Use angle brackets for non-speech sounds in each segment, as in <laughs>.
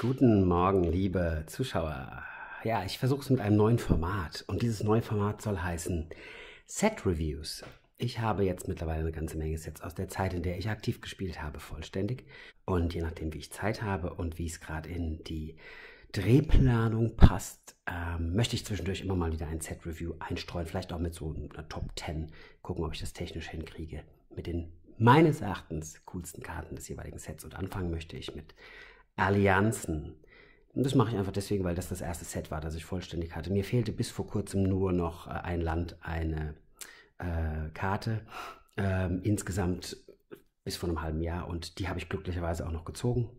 Guten Morgen, liebe Zuschauer. Ja, ich versuche es mit einem neuen Format und dieses neue Format soll heißen Set Reviews. Ich habe jetzt mittlerweile eine ganze Menge Sets aus der Zeit, in der ich aktiv gespielt habe, vollständig. Und je nachdem, wie ich Zeit habe und wie es gerade in die Drehplanung passt, ähm, möchte ich zwischendurch immer mal wieder ein Set-Review einstreuen. Vielleicht auch mit so einer Top 10. Gucken, ob ich das technisch hinkriege. Mit den meines Erachtens coolsten Karten des jeweiligen Sets. Und anfangen möchte ich mit Allianzen. Und das mache ich einfach deswegen, weil das das erste Set war, das ich vollständig hatte. Mir fehlte bis vor kurzem nur noch äh, ein Land, eine äh, Karte. Ähm, insgesamt bis vor einem halben Jahr und die habe ich glücklicherweise auch noch gezogen.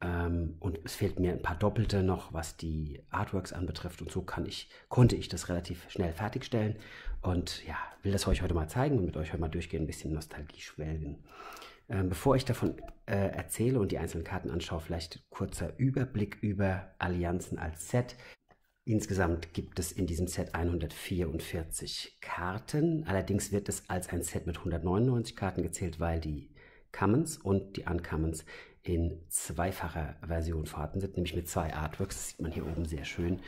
Ähm, und es fehlt mir ein paar Doppelte noch, was die Artworks anbetrifft. Und so kann ich, konnte ich das relativ schnell fertigstellen. Und ja, will das euch heute mal zeigen und mit euch heute mal durchgehen, ein bisschen Nostalgie schwelgen. Ähm, bevor ich davon äh, erzähle und die einzelnen Karten anschaue, vielleicht kurzer Überblick über Allianzen als Set. Insgesamt gibt es in diesem Set 144 Karten. Allerdings wird es als ein Set mit 199 Karten gezählt, weil die Commons und die Uncommons in zweifacher Version vorhanden sind, nämlich mit zwei Artworks. Das sieht man hier oben sehr schön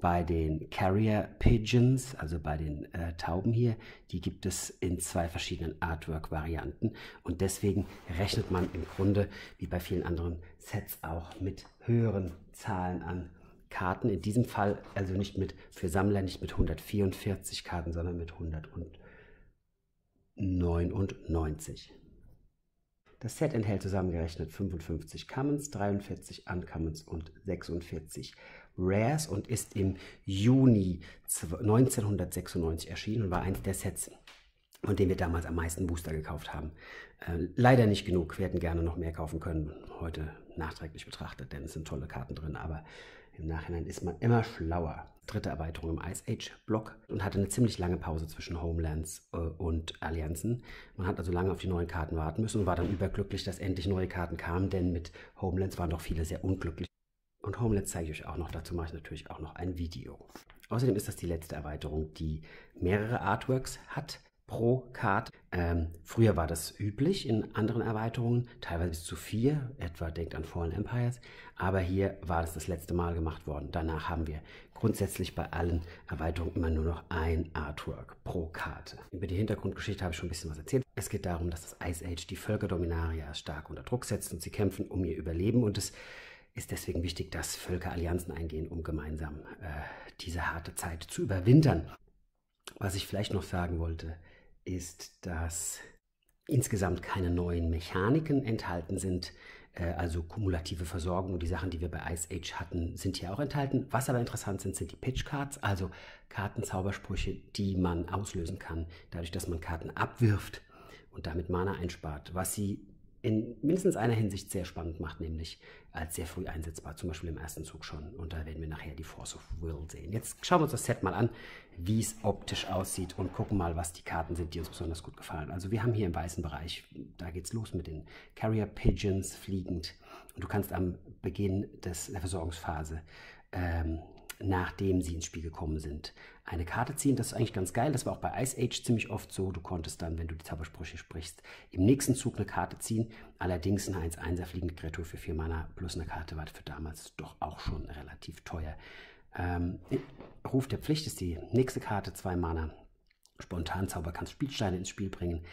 bei den Carrier Pigeons, also bei den äh, Tauben hier, die gibt es in zwei verschiedenen Artwork-Varianten und deswegen rechnet man im Grunde, wie bei vielen anderen Sets auch, mit höheren Zahlen an Karten. In diesem Fall also nicht mit, für Sammler nicht mit 144 Karten, sondern mit 199. Das Set enthält zusammengerechnet 55 Commons, 43 Uncommons und 46 Rares und ist im Juni 1996 erschienen und war eines der Sets, von denen wir damals am meisten Booster gekauft haben. Äh, leider nicht genug, wir hätten gerne noch mehr kaufen können, heute nachträglich betrachtet, denn es sind tolle Karten drin, aber im Nachhinein ist man immer schlauer. Dritte Erweiterung im Ice Age Block und hatte eine ziemlich lange Pause zwischen Homelands äh, und Allianzen. Man hat also lange auf die neuen Karten warten müssen und war dann überglücklich, dass endlich neue Karten kamen, denn mit Homelands waren doch viele sehr unglücklich. Und Homelands zeige ich euch auch noch, dazu mache ich natürlich auch noch ein Video. Außerdem ist das die letzte Erweiterung, die mehrere Artworks hat pro Card. Ähm, früher war das üblich in anderen Erweiterungen, teilweise bis zu vier, etwa denkt an Fallen Empires, aber hier war das das letzte Mal gemacht worden. Danach haben wir grundsätzlich bei allen Erweiterungen immer nur noch ein Artwork pro Karte. Über die Hintergrundgeschichte habe ich schon ein bisschen was erzählt. Es geht darum, dass das Ice Age die Völkerdominaria stark unter Druck setzt und sie kämpfen um ihr Überleben und es ist deswegen wichtig, dass Völker Allianzen eingehen, um gemeinsam äh, diese harte Zeit zu überwintern. Was ich vielleicht noch sagen wollte, ist, dass insgesamt keine neuen Mechaniken enthalten sind. Äh, also kumulative Versorgung und die Sachen, die wir bei Ice Age hatten, sind hier auch enthalten. Was aber interessant sind, sind die Pitch Cards, also Kartenzaubersprüche, die man auslösen kann, dadurch, dass man Karten abwirft und damit Mana einspart, was sie in mindestens einer Hinsicht sehr spannend macht, nämlich als sehr früh einsetzbar, zum Beispiel im ersten Zug schon. Und da werden wir nachher die Force of Will sehen. Jetzt schauen wir uns das Set mal an, wie es optisch aussieht und gucken mal, was die Karten sind, die uns besonders gut gefallen. Also wir haben hier im weißen Bereich, da geht es los mit den Carrier Pigeons fliegend. Und du kannst am Beginn des, der Versorgungsphase ähm, nachdem sie ins Spiel gekommen sind, eine Karte ziehen. Das ist eigentlich ganz geil. Das war auch bei Ice Age ziemlich oft so. Du konntest dann, wenn du die Zaubersprüche sprichst, im nächsten Zug eine Karte ziehen. Allerdings eine 1-1er fliegende Kreatur für 4 Mana plus eine Karte war für damals doch auch schon relativ teuer. Ähm, Ruf der Pflicht ist die nächste Karte, 2 Mana. Spontanzauber kannst Spielsteine ins Spiel bringen.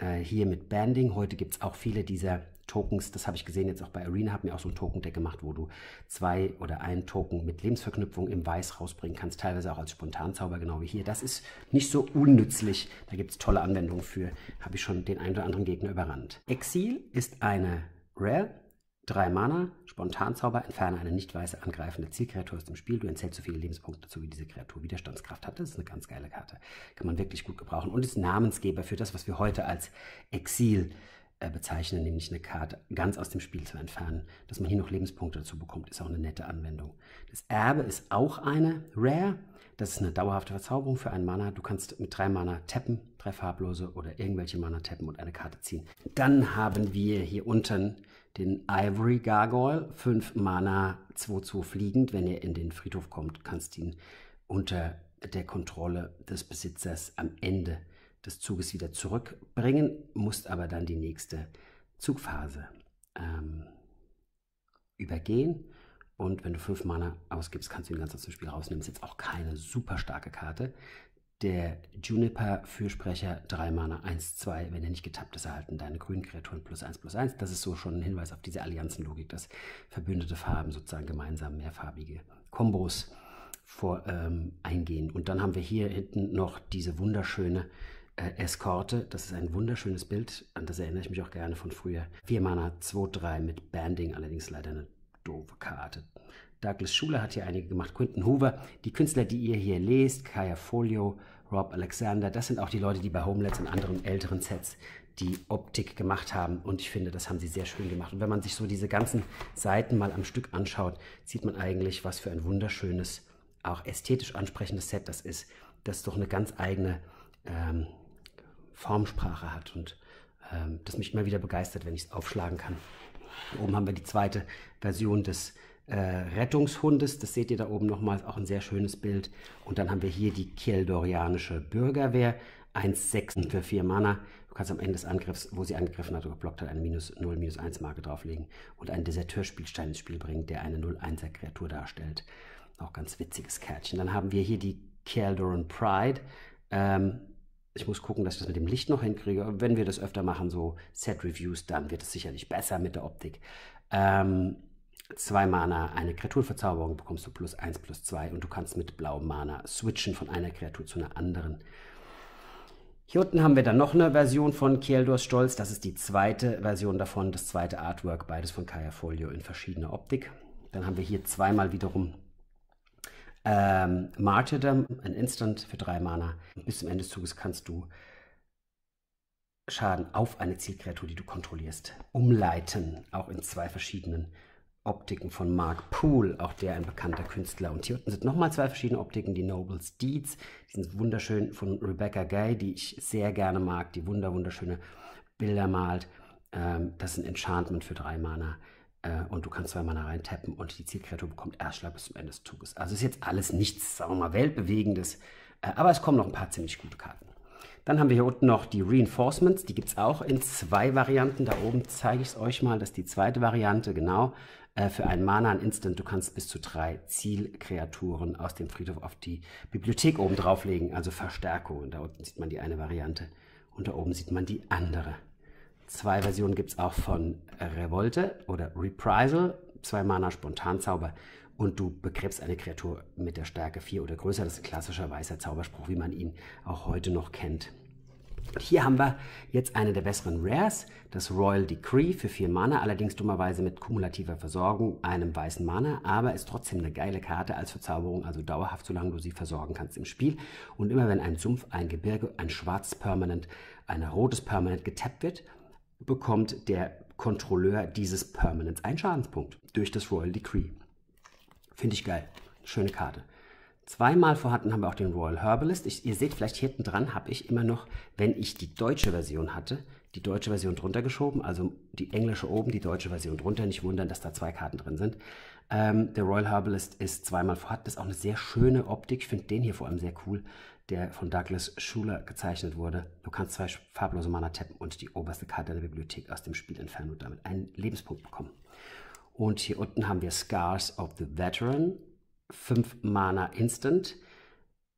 Äh, hier mit Banding. Heute gibt es auch viele dieser Tokens, das habe ich gesehen jetzt auch bei Arena, habe mir auch so ein Token-Deck gemacht, wo du zwei oder einen Token mit Lebensverknüpfung im Weiß rausbringen kannst, teilweise auch als Spontanzauber, genau wie hier. Das ist nicht so unnützlich, da gibt es tolle Anwendungen für, habe ich schon den einen oder anderen Gegner überrannt. Exil ist eine Rare, Drei Mana, Spontanzauber, entferne eine nicht weiße angreifende Zielkreatur aus dem Spiel. Du enthältst so viele Lebenspunkte dazu, wie diese Kreatur Widerstandskraft hat. Das ist eine ganz geile Karte. Kann man wirklich gut gebrauchen. Und ist Namensgeber für das, was wir heute als Exil äh, bezeichnen, nämlich eine Karte ganz aus dem Spiel zu entfernen. Dass man hier noch Lebenspunkte dazu bekommt, ist auch eine nette Anwendung. Das Erbe ist auch eine Rare. Das ist eine dauerhafte Verzauberung für einen Mana. Du kannst mit drei Mana tappen, drei farblose oder irgendwelche Mana tappen und eine Karte ziehen. Dann haben wir hier unten den Ivory Gargoyle, 5 Mana, 2-2 fliegend. Wenn er in den Friedhof kommt, kannst du ihn unter der Kontrolle des Besitzers am Ende des Zuges wieder zurückbringen, musst aber dann die nächste Zugphase ähm, übergehen Und wenn du 5 Mana ausgibst, kannst du ihn ganz aus dem Spiel rausnehmen. Ist jetzt auch keine super starke Karte. Der Juniper-Fürsprecher 3 Mana 1, 2. Wenn er nicht getappt ist, erhalten deine grünen Kreaturen plus 1 plus 1. Das ist so schon ein Hinweis auf diese Allianzenlogik, dass verbündete Farben sozusagen gemeinsam mehrfarbige Kombos vor, ähm, eingehen. Und dann haben wir hier hinten noch diese wunderschöne äh, Eskorte. Das ist ein wunderschönes Bild, an das erinnere ich mich auch gerne von früher. 4 Mana 2, 3 mit Banding, allerdings leider eine doofe Karte. Douglas Schuler hat hier einige gemacht, Quinton Hoover. Die Künstler, die ihr hier lest, Kaya Folio, Rob Alexander, das sind auch die Leute, die bei Homelets und anderen älteren Sets die Optik gemacht haben. Und ich finde, das haben sie sehr schön gemacht. Und wenn man sich so diese ganzen Seiten mal am Stück anschaut, sieht man eigentlich, was für ein wunderschönes, auch ästhetisch ansprechendes Set das ist, das doch eine ganz eigene ähm, Formsprache hat. Und ähm, das mich immer wieder begeistert, wenn ich es aufschlagen kann. Hier oben haben wir die zweite Version des äh, Rettungshundes. Das seht ihr da oben nochmal, auch ein sehr schönes Bild. Und dann haben wir hier die Kieldorianische Bürgerwehr. 1,6 für 4 Mana. Du kannst am Ende des Angriffs, wo sie angegriffen hat oder geblockt hat, eine minus 0, minus 1 Marke drauflegen und einen Deserteurspielstein ins Spiel bringen, der eine 0-1er Kreatur darstellt. Auch ganz witziges Kärtchen. Dann haben wir hier die Calderon Pride. Ähm, ich muss gucken, dass ich das mit dem Licht noch hinkriege. Wenn wir das öfter machen, so Set-Reviews, dann wird es sicherlich besser mit der Optik. Ähm, zwei Mana, eine Kreaturverzauberung bekommst du plus 1, plus 2 und du kannst mit blauem Mana switchen von einer Kreatur zu einer anderen. Hier unten haben wir dann noch eine Version von Kieldors Stolz. Das ist die zweite Version davon, das zweite Artwork, beides von Kaya Folio in verschiedener Optik. Dann haben wir hier zweimal wiederum ähm, Martyrdom, ein Instant für drei Mana. bis zum Ende des Zuges kannst du Schaden auf eine Zielkreatur, die du kontrollierst, umleiten. Auch in zwei verschiedenen Optiken von Mark Poole, auch der ein bekannter Künstler. Und hier unten sind nochmal zwei verschiedene Optiken, die Nobles Deeds. Die sind wunderschön von Rebecca Gay, die ich sehr gerne mag, die wunder wunderschöne Bilder malt. Ähm, das ist ein Enchantment für drei Mana. Äh, und du kannst zwei Mana reintappen und die Zielkreatur bekommt Erstschlag bis zum Ende des Zuges. Also ist jetzt alles nichts, sagen wir mal, weltbewegendes. Äh, aber es kommen noch ein paar ziemlich gute Karten. Dann haben wir hier unten noch die Reinforcements. Die gibt es auch in zwei Varianten. Da oben zeige ich es euch mal. Das ist die zweite Variante, genau. Äh, für einen Mana ein Instant. Du kannst bis zu drei Zielkreaturen aus dem Friedhof auf die Bibliothek oben drauflegen. Also Verstärkung. Und da unten sieht man die eine Variante. Und da oben sieht man die andere. Zwei Versionen gibt es auch von Revolte oder Reprisal, zwei Mana Spontanzauber und du begräbst eine Kreatur mit der Stärke 4 oder größer. Das ist ein klassischer weißer Zauberspruch, wie man ihn auch heute noch kennt. Hier haben wir jetzt eine der besseren Rares, das Royal Decree für 4 Mana, allerdings dummerweise mit kumulativer Versorgung, einem weißen Mana, aber ist trotzdem eine geile Karte als Verzauberung, also dauerhaft, solange du sie versorgen kannst im Spiel. Und immer wenn ein Sumpf, ein Gebirge, ein schwarzes Permanent, ein rotes Permanent getappt wird, bekommt der Kontrolleur dieses Permanents einen Schadenspunkt durch das Royal Decree. Finde ich geil. Schöne Karte. Zweimal vorhanden haben wir auch den Royal Herbalist. Ich, ihr seht vielleicht hinten dran habe ich immer noch, wenn ich die deutsche Version hatte, die deutsche Version drunter geschoben, also die englische oben, die deutsche Version drunter. Nicht wundern, dass da zwei Karten drin sind. Ähm, der Royal Herbalist ist zweimal vorhanden. Das ist auch eine sehr schöne Optik. Ich finde den hier vor allem sehr cool der von Douglas Schuler gezeichnet wurde. Du kannst zwei farblose Mana tappen und die oberste Karte der Bibliothek aus dem Spiel entfernen und damit einen Lebenspunkt bekommen. Und hier unten haben wir Scars of the Veteran. 5 Mana Instant.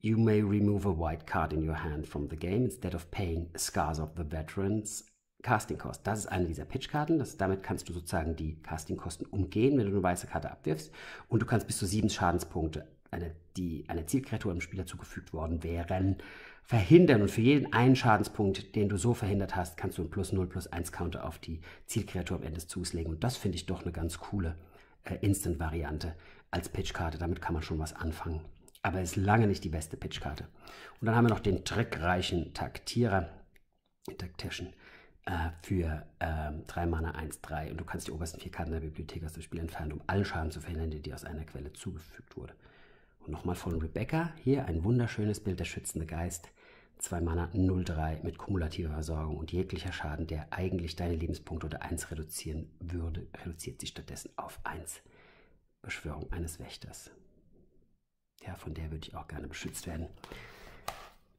You may remove a white card in your hand from the game instead of paying Scars of the Veterans Casting Cost. Das ist eine dieser Pitch-Karten. damit kannst du sozusagen die Casting-Kosten umgehen, wenn du eine weiße Karte abwirfst. Und du kannst bis zu sieben Schadenspunkte eine, die einer Zielkreatur einem Spieler zugefügt worden wären, verhindern. Und für jeden einen Schadenspunkt, den du so verhindert hast, kannst du einen plus 0 plus 1 Counter auf die Zielkreatur am Ende des Zuges legen. Und das finde ich doch eine ganz coole äh, Instant-Variante als Pitchkarte. Damit kann man schon was anfangen. Aber ist lange nicht die beste Pitchkarte. Und dann haben wir noch den trickreichen Taktierer, Tactician, äh, für ähm, 3 Mana 1-3. Und du kannst die obersten vier Karten der Bibliothek aus dem Spiel entfernen, um allen Schaden zu verhindern, der dir aus einer Quelle zugefügt wurde. Und nochmal von Rebecca. Hier ein wunderschönes Bild, der schützende Geist. 2 Mana 0-3 mit kumulativer Versorgung und jeglicher Schaden, der eigentlich deine Lebenspunkte oder 1 reduzieren würde, reduziert sich stattdessen auf 1. Beschwörung eines Wächters. Ja, von der würde ich auch gerne beschützt werden.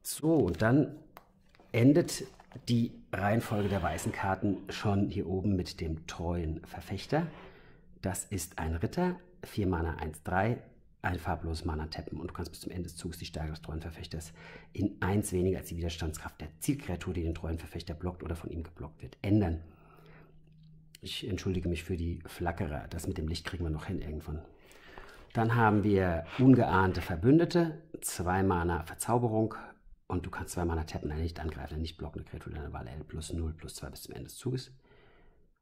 So, und dann endet die Reihenfolge der weißen Karten schon hier oben mit dem treuen Verfechter. Das ist ein Ritter, 4 Mana 1-3, ein farbloses Mana tappen und du kannst bis zum Ende des Zuges die Stärke des Treuenverfechters in 1 weniger als die Widerstandskraft der Zielkreatur, die den Treuenverfechter blockt oder von ihm geblockt wird, ändern. Ich entschuldige mich für die Flackerer. Das mit dem Licht kriegen wir noch hin irgendwann. Dann haben wir ungeahnte Verbündete, 2 Mana Verzauberung und du kannst 2 Mana tappen, eine nicht angreifende, nicht blockende Kreatur deiner Wahl L plus 0 plus 2 bis zum Ende des Zuges.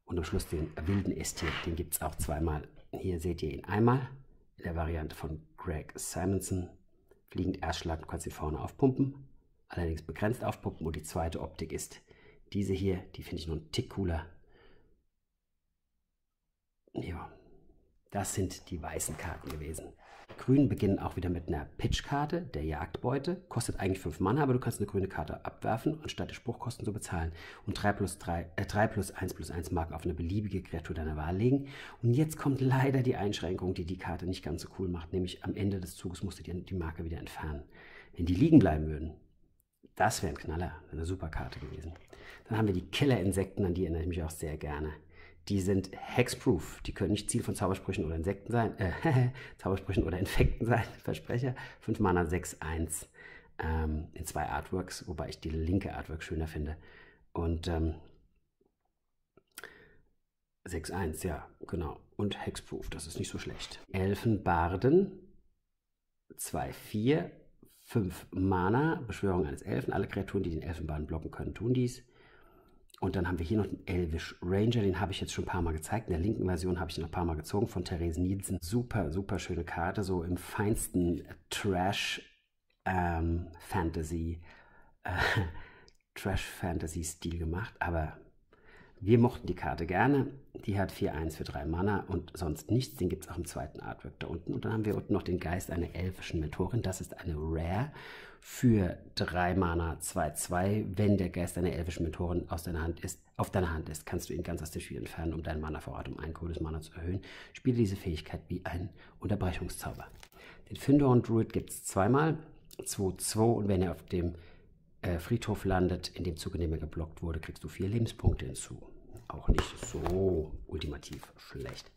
Und am Schluss den wilden Estir, den gibt es auch zweimal. Hier seht ihr ihn einmal in der Variante von Greg Simonson. Fliegend Erstschlag, du kannst ihn vorne aufpumpen, allerdings begrenzt aufpumpen. Und die zweite Optik ist diese hier, die finde ich noch einen Tick cooler. Ja, das sind die weißen Karten gewesen. Grün beginnen auch wieder mit einer Pitch-Karte, der Jagdbeute. Kostet eigentlich 5 Mana, aber du kannst eine grüne Karte abwerfen, anstatt die Spruchkosten zu bezahlen. Und 3 plus, 3, äh, 3 plus 1 plus 1 Marken auf eine beliebige Kreatur deiner Wahl legen. Und jetzt kommt leider die Einschränkung, die die Karte nicht ganz so cool macht. Nämlich am Ende des Zuges musst du dir die Marke wieder entfernen. Wenn die liegen bleiben würden, das wäre ein Knaller, eine super Karte gewesen. Dann haben wir die Killer-Insekten, an die erinnere ich mich auch sehr gerne. Die sind hexproof. Die können nicht Ziel von Zaubersprüchen oder Insekten sein. Äh, <laughs> Zaubersprüchen oder Infekten sein. <laughs> Versprecher. 5 Mana 6, 1. Ähm, in zwei Artworks, wobei ich die linke Artwork schöner finde. Und ähm, 6, 1, ja, genau. Und Hexproof, das ist nicht so schlecht. Elfenbarden. 2, 4. 5 Mana. Beschwörung eines Elfen. Alle Kreaturen, die den Elfenbarden blocken können, tun dies. Und dann haben wir hier noch den Elvish Ranger, den habe ich jetzt schon ein paar Mal gezeigt. In der linken Version habe ich ihn noch ein paar Mal gezogen von Therese Nielsen. Super, super schöne Karte, so im feinsten Trash ähm, äh, <laughs> gemacht. Aber wir mochten die Karte gerne. Die hat 4-1 für 3 Mana und sonst nichts. Den gibt es auch im zweiten Artwork da unten. Und dann haben wir unten noch den Geist einer elfischen Mentorin. Das ist eine Rare für 3 Mana 2-2. Wenn der Geist einer elfischen Mentorin aus deiner Hand ist, auf deiner Hand ist, kannst du ihn ganz aus dem Spiel entfernen, um deinen Mana-Vorrat um ein cooles Mana zu erhöhen. Spiele diese Fähigkeit wie ein Unterbrechungszauber. Den Findorn Druid gibt es zweimal. 2-2 und wenn er auf dem äh, Friedhof landet, in dem Zug, in dem er geblockt wurde, kriegst du 4 Lebenspunkte hinzu auch nicht so ultimativ schlecht.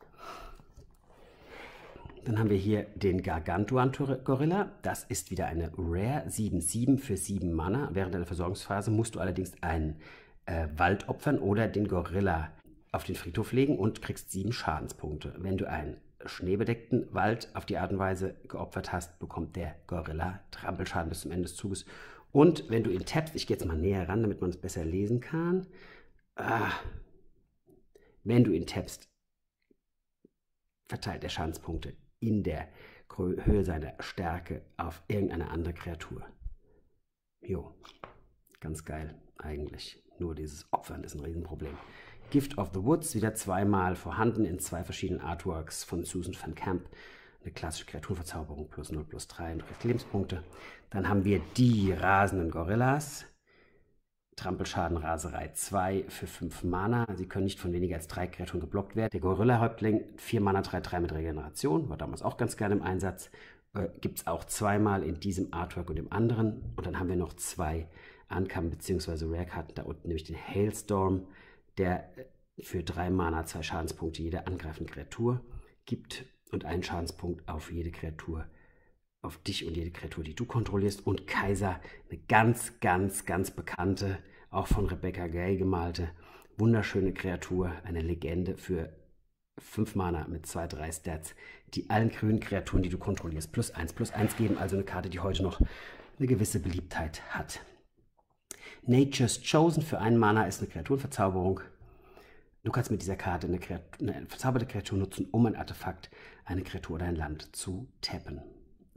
Dann haben wir hier den Gargantuan-Gorilla. Das ist wieder eine Rare 7-7 für 7 Mana. Während deiner Versorgungsphase musst du allerdings einen äh, Wald opfern oder den Gorilla auf den Friedhof legen und kriegst 7 Schadenspunkte. Wenn du einen schneebedeckten Wald auf die Art und Weise geopfert hast, bekommt der Gorilla Trampelschaden bis zum Ende des Zuges. Und wenn du ihn tappst, ich gehe jetzt mal näher ran, damit man es besser lesen kann. Ah, wenn du ihn tappst, verteilt er Schadenspunkte in der Höhe seiner Stärke auf irgendeine andere Kreatur. Jo, ganz geil eigentlich. Nur dieses Opfern ist ein Riesenproblem. Gift of the Woods, wieder zweimal vorhanden in zwei verschiedenen Artworks von Susan van Camp. Eine klassische Kreaturverzauberung plus 0 plus 3 und Lebenspunkte. Dann haben wir die rasenden Gorillas. Trampelschaden Raserei 2 für 5 Mana. Sie können nicht von weniger als 3 Kreaturen geblockt werden. Der Gorilla-Häuptling 4 Mana 3-3 mit Regeneration, war damals auch ganz gerne im Einsatz. Äh, Gibt es auch zweimal in diesem Artwork und im anderen. Und dann haben wir noch zwei Ankam- bzw. Rare-Karten da unten, nämlich den Hailstorm, der äh, für 3 Mana 2 Schadenspunkte jeder angreifenden Kreatur gibt und einen Schadenspunkt auf jede Kreatur auf dich und jede Kreatur, die du kontrollierst. Und Kaiser, eine ganz, ganz, ganz bekannte, auch von Rebecca Gay gemalte, wunderschöne Kreatur, eine Legende für 5 Mana mit 2, 3 Stats, die allen grünen Kreaturen, die du kontrollierst, plus 1, plus 1 geben. Also eine Karte, die heute noch eine gewisse Beliebtheit hat. Nature's Chosen für einen Mana ist eine Kreaturenverzauberung. Du kannst mit dieser Karte eine, Kreatur, eine verzauberte Kreatur nutzen, um ein Artefakt, eine Kreatur oder ein Land zu tappen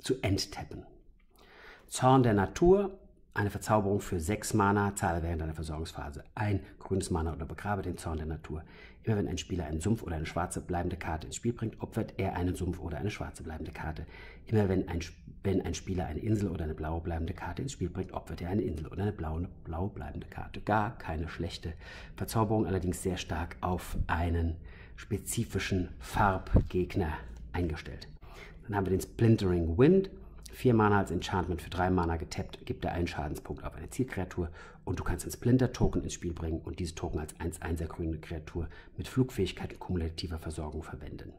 zu enttappen. Zorn der Natur, eine Verzauberung für sechs Mana, zahle während deiner Versorgungsphase ein grünes Mana oder begrabe den Zorn der Natur. Immer wenn ein Spieler einen Sumpf oder eine schwarze bleibende Karte ins Spiel bringt, opfert er einen Sumpf oder eine schwarze bleibende Karte. Immer wenn ein, wenn ein Spieler eine Insel oder eine blaue bleibende Karte ins Spiel bringt, opfert er eine Insel oder eine blaue, blau bleibende Karte. Gar keine schlechte Verzauberung, allerdings sehr stark auf einen spezifischen Farbgegner eingestellt. Dann haben wir den Splintering Wind. Vier Mana als Enchantment für drei Mana getappt, gibt er einen Schadenspunkt auf eine Zielkreatur und du kannst einen Splinter-Token ins Spiel bringen und diese Token als 1-1er grüne Kreatur mit Flugfähigkeit und kumulativer Versorgung verwenden.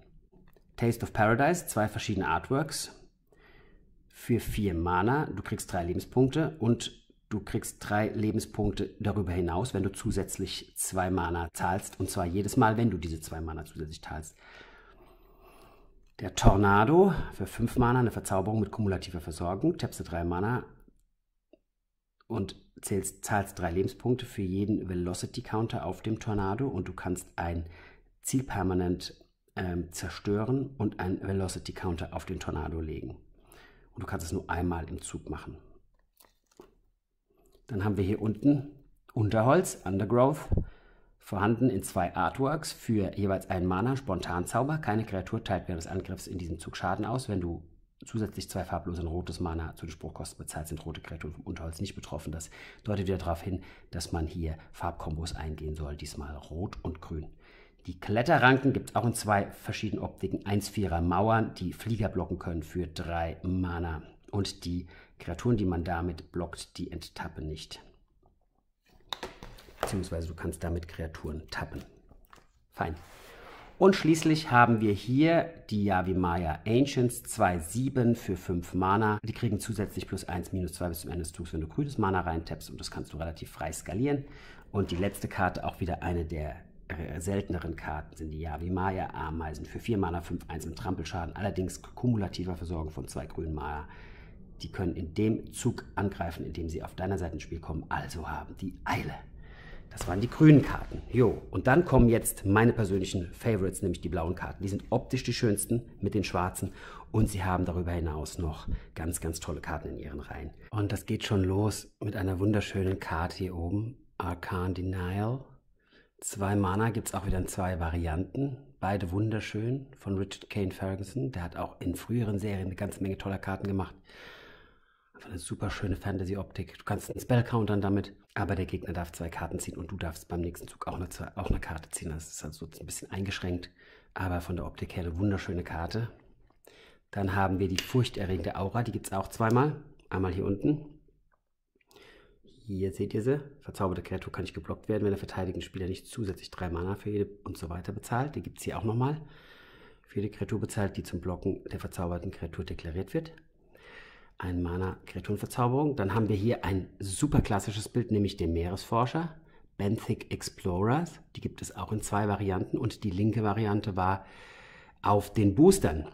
Taste of Paradise, zwei verschiedene Artworks für vier Mana. Du kriegst drei Lebenspunkte und du kriegst drei Lebenspunkte darüber hinaus, wenn du zusätzlich zwei Mana zahlst. Und zwar jedes Mal, wenn du diese zwei Mana zusätzlich zahlst. Der Tornado für fünf Mana, eine Verzauberung mit kumulativer Versorgung. Tappst du drei Mana und zählst, zahlst drei Lebenspunkte für jeden Velocity Counter auf dem Tornado und du kannst ein Ziel permanent ähm, zerstören und ein Velocity Counter auf den Tornado legen. Und du kannst es nur einmal im Zug machen. Dann haben wir hier unten Unterholz, Undergrowth, vorhanden in zwei Artworks für jeweils einen Mana, Spontanzauber. Keine Kreatur teilt während des Angriffs in diesem Zug Schaden aus. Wenn du zusätzlich zwei farblose rotes Mana zu den Spruchkosten bezahlt, sind rote Kreaturen vom Unterholz nicht betroffen. Das deutet wieder darauf hin, dass man hier Farbkombos eingehen soll, diesmal rot und grün. Die Kletterranken gibt es auch in zwei verschiedenen Optiken. 1-4er Mauern, die Flieger blocken können für 3 Mana. Und die Kreaturen, die man damit blockt, die enttappen nicht. Beziehungsweise du kannst damit Kreaturen tappen. Fein. Und schließlich haben wir hier die Yavimaya Ancients 2-7 für 5 Mana. Die kriegen zusätzlich plus 1, minus 2 bis zum Ende des Zugs, wenn du grünes Mana reintappst. Und das kannst du relativ frei skalieren. Und die letzte Karte, auch wieder eine der äh, selteneren Karten sind die Yavimaya Ameisen für 4 Mana, 5 1 im Trampelschaden, allerdings kumulativer Versorgung von 2 grünen Mana. Die können in dem Zug angreifen, in dem sie auf deiner Seite ins Spiel kommen, also haben die Eile. Das waren die grünen Karten. Jo, und dann kommen jetzt meine persönlichen Favorites, nämlich die blauen Karten. Die sind optisch die schönsten mit den schwarzen und sie haben darüber hinaus noch ganz, ganz tolle Karten in ihren Reihen. Und das geht schon los mit einer wunderschönen Karte hier oben, Arcan Denial. Zwei Mana gibt es auch wieder in zwei Varianten. Beide wunderschön von Richard Kane Ferguson. Der hat auch in früheren Serien eine ganze Menge toller Karten gemacht. Eine super schöne Fantasy-Optik. Du kannst einen Spell countern damit, aber der Gegner darf zwei Karten ziehen und du darfst beim nächsten Zug auch eine, auch eine Karte ziehen. Das ist also ein bisschen eingeschränkt, aber von der Optik her eine wunderschöne Karte. Dann haben wir die furchterregende Aura, die gibt es auch zweimal. Einmal hier unten hier seht ihr sie. Verzauberte Kreatur kann nicht geblockt werden, wenn der verteidigende Spieler nicht zusätzlich drei Mana für jede und so weiter bezahlt. Die gibt es hier auch nochmal. Für jede Kreatur bezahlt, die zum Blocken der verzauberten Kreatur deklariert wird. Ein Mana-Kreaturenverzauberung. Dann haben wir hier ein super klassisches Bild, nämlich den Meeresforscher. Benthic Explorers. Die gibt es auch in zwei Varianten. Und die linke Variante war auf den Boostern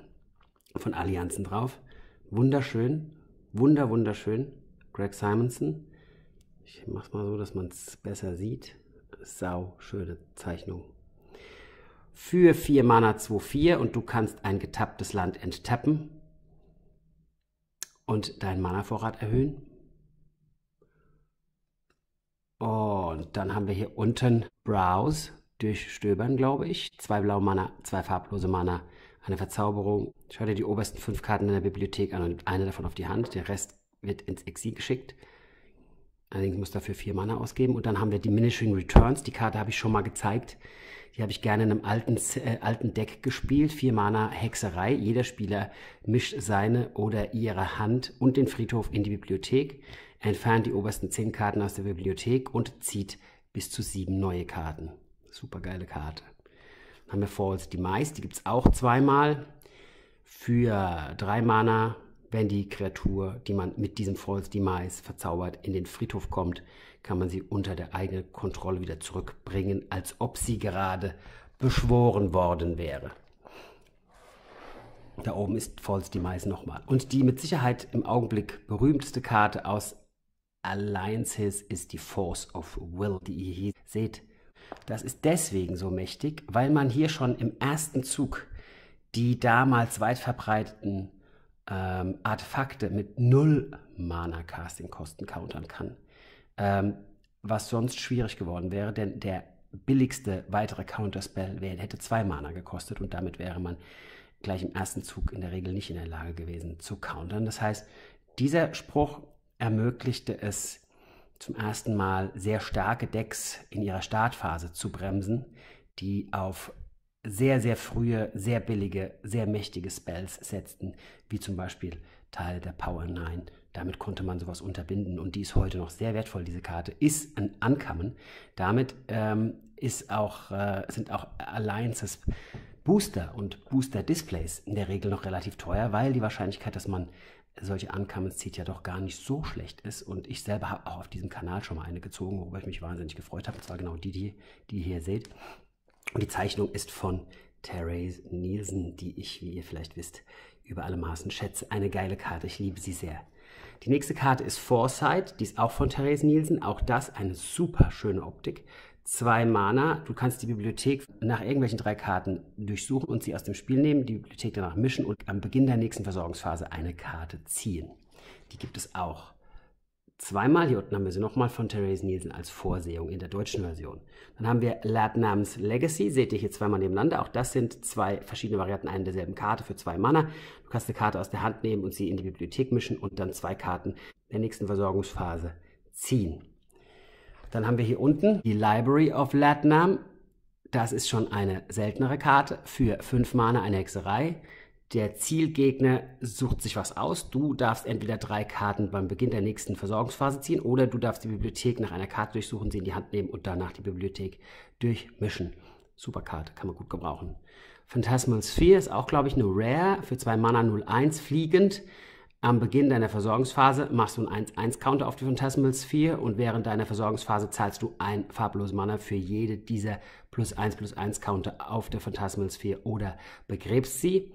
von Allianzen drauf. Wunderschön. Wunder, wunderschön. Greg Simonson. Ich mache es mal so, dass man es besser sieht. Sau schöne Zeichnung. Für 4 Mana 2-4 und du kannst ein getapptes Land enttappen und deinen Mana-Vorrat erhöhen. Und dann haben wir hier unten Browse, durchstöbern, glaube ich. Zwei blaue Mana, zwei farblose Mana, eine Verzauberung. Schau dir die obersten fünf Karten in der Bibliothek an und eine davon auf die Hand. Der Rest wird ins Exil geschickt. Allerdings muss dafür vier Mana ausgeben. Und dann haben wir Diminishing Returns. Die Karte habe ich schon mal gezeigt. Die habe ich gerne in einem alten, äh, alten Deck gespielt. Vier Mana Hexerei. Jeder Spieler mischt seine oder ihre Hand und den Friedhof in die Bibliothek, entfernt die obersten zehn Karten aus der Bibliothek und zieht bis zu sieben neue Karten. Super geile Karte. Dann haben wir Falls Demise. Die gibt es auch zweimal. Für drei Mana wenn die Kreatur, die man mit diesem False Demise verzaubert, in den Friedhof kommt, kann man sie unter der eigenen Kontrolle wieder zurückbringen, als ob sie gerade beschworen worden wäre. Da oben ist False Demise nochmal. Und die mit Sicherheit im Augenblick berühmteste Karte aus Alliances ist die Force of Will, die ihr hier seht. Das ist deswegen so mächtig, weil man hier schon im ersten Zug die damals weit verbreiteten ähm, Artefakte mit null Mana-Casting-Kosten countern kann. Ähm, was sonst schwierig geworden wäre, denn der billigste weitere Counterspell wäre, hätte zwei Mana gekostet und damit wäre man gleich im ersten Zug in der Regel nicht in der Lage gewesen zu countern. Das heißt, dieser Spruch ermöglichte es zum ersten Mal sehr starke Decks in ihrer Startphase zu bremsen, die auf sehr, sehr frühe, sehr billige, sehr mächtige Spells setzten, wie zum Beispiel Teil der Power 9. Damit konnte man sowas unterbinden und die ist heute noch sehr wertvoll. Diese Karte ist ein Ankommen. Damit ähm, ist auch, äh, sind auch Alliances Booster und Booster-Displays in der Regel noch relativ teuer, weil die Wahrscheinlichkeit, dass man solche Uncommons zieht, ja doch gar nicht so schlecht ist. Und ich selber habe auch auf diesem Kanal schon mal eine gezogen, worüber ich mich wahnsinnig gefreut habe. Und zwar genau die, die, die ihr hier seht. Und die Zeichnung ist von Therese Nielsen, die ich, wie ihr vielleicht wisst, über alle Maßen schätze. Eine geile Karte, ich liebe sie sehr. Die nächste Karte ist Foresight, die ist auch von Therese Nielsen. Auch das eine super schöne Optik. Zwei Mana, du kannst die Bibliothek nach irgendwelchen drei Karten durchsuchen und sie aus dem Spiel nehmen, die Bibliothek danach mischen und am Beginn der nächsten Versorgungsphase eine Karte ziehen. Die gibt es auch zweimal. Hier unten haben wir sie nochmal von Therese Nielsen als Vorsehung in der deutschen Version. Dann haben wir Ladnams Legacy, seht ihr hier zweimal nebeneinander. Auch das sind zwei verschiedene Varianten einer derselben Karte für zwei Mana. Du kannst eine Karte aus der Hand nehmen und sie in die Bibliothek mischen und dann zwei Karten der nächsten Versorgungsphase ziehen. Dann haben wir hier unten die Library of Ladnam. Das ist schon eine seltenere Karte für fünf Mana, eine Hexerei. Der Zielgegner sucht sich was aus. Du darfst entweder drei Karten beim Beginn der nächsten Versorgungsphase ziehen oder du darfst die Bibliothek nach einer Karte durchsuchen, sie in die Hand nehmen und danach die Bibliothek durchmischen. Super Karte, kann man gut gebrauchen. Phantasmal Sphere ist auch, glaube ich, eine Rare für zwei Mana 01 fliegend. Am Beginn deiner Versorgungsphase machst du einen 1-1-Counter auf die Phantasmal Sphere und während deiner Versorgungsphase zahlst du ein farbloses Mana für jede dieser plus 1 plus 1 Counter auf der Phantasmal Sphere oder begräbst sie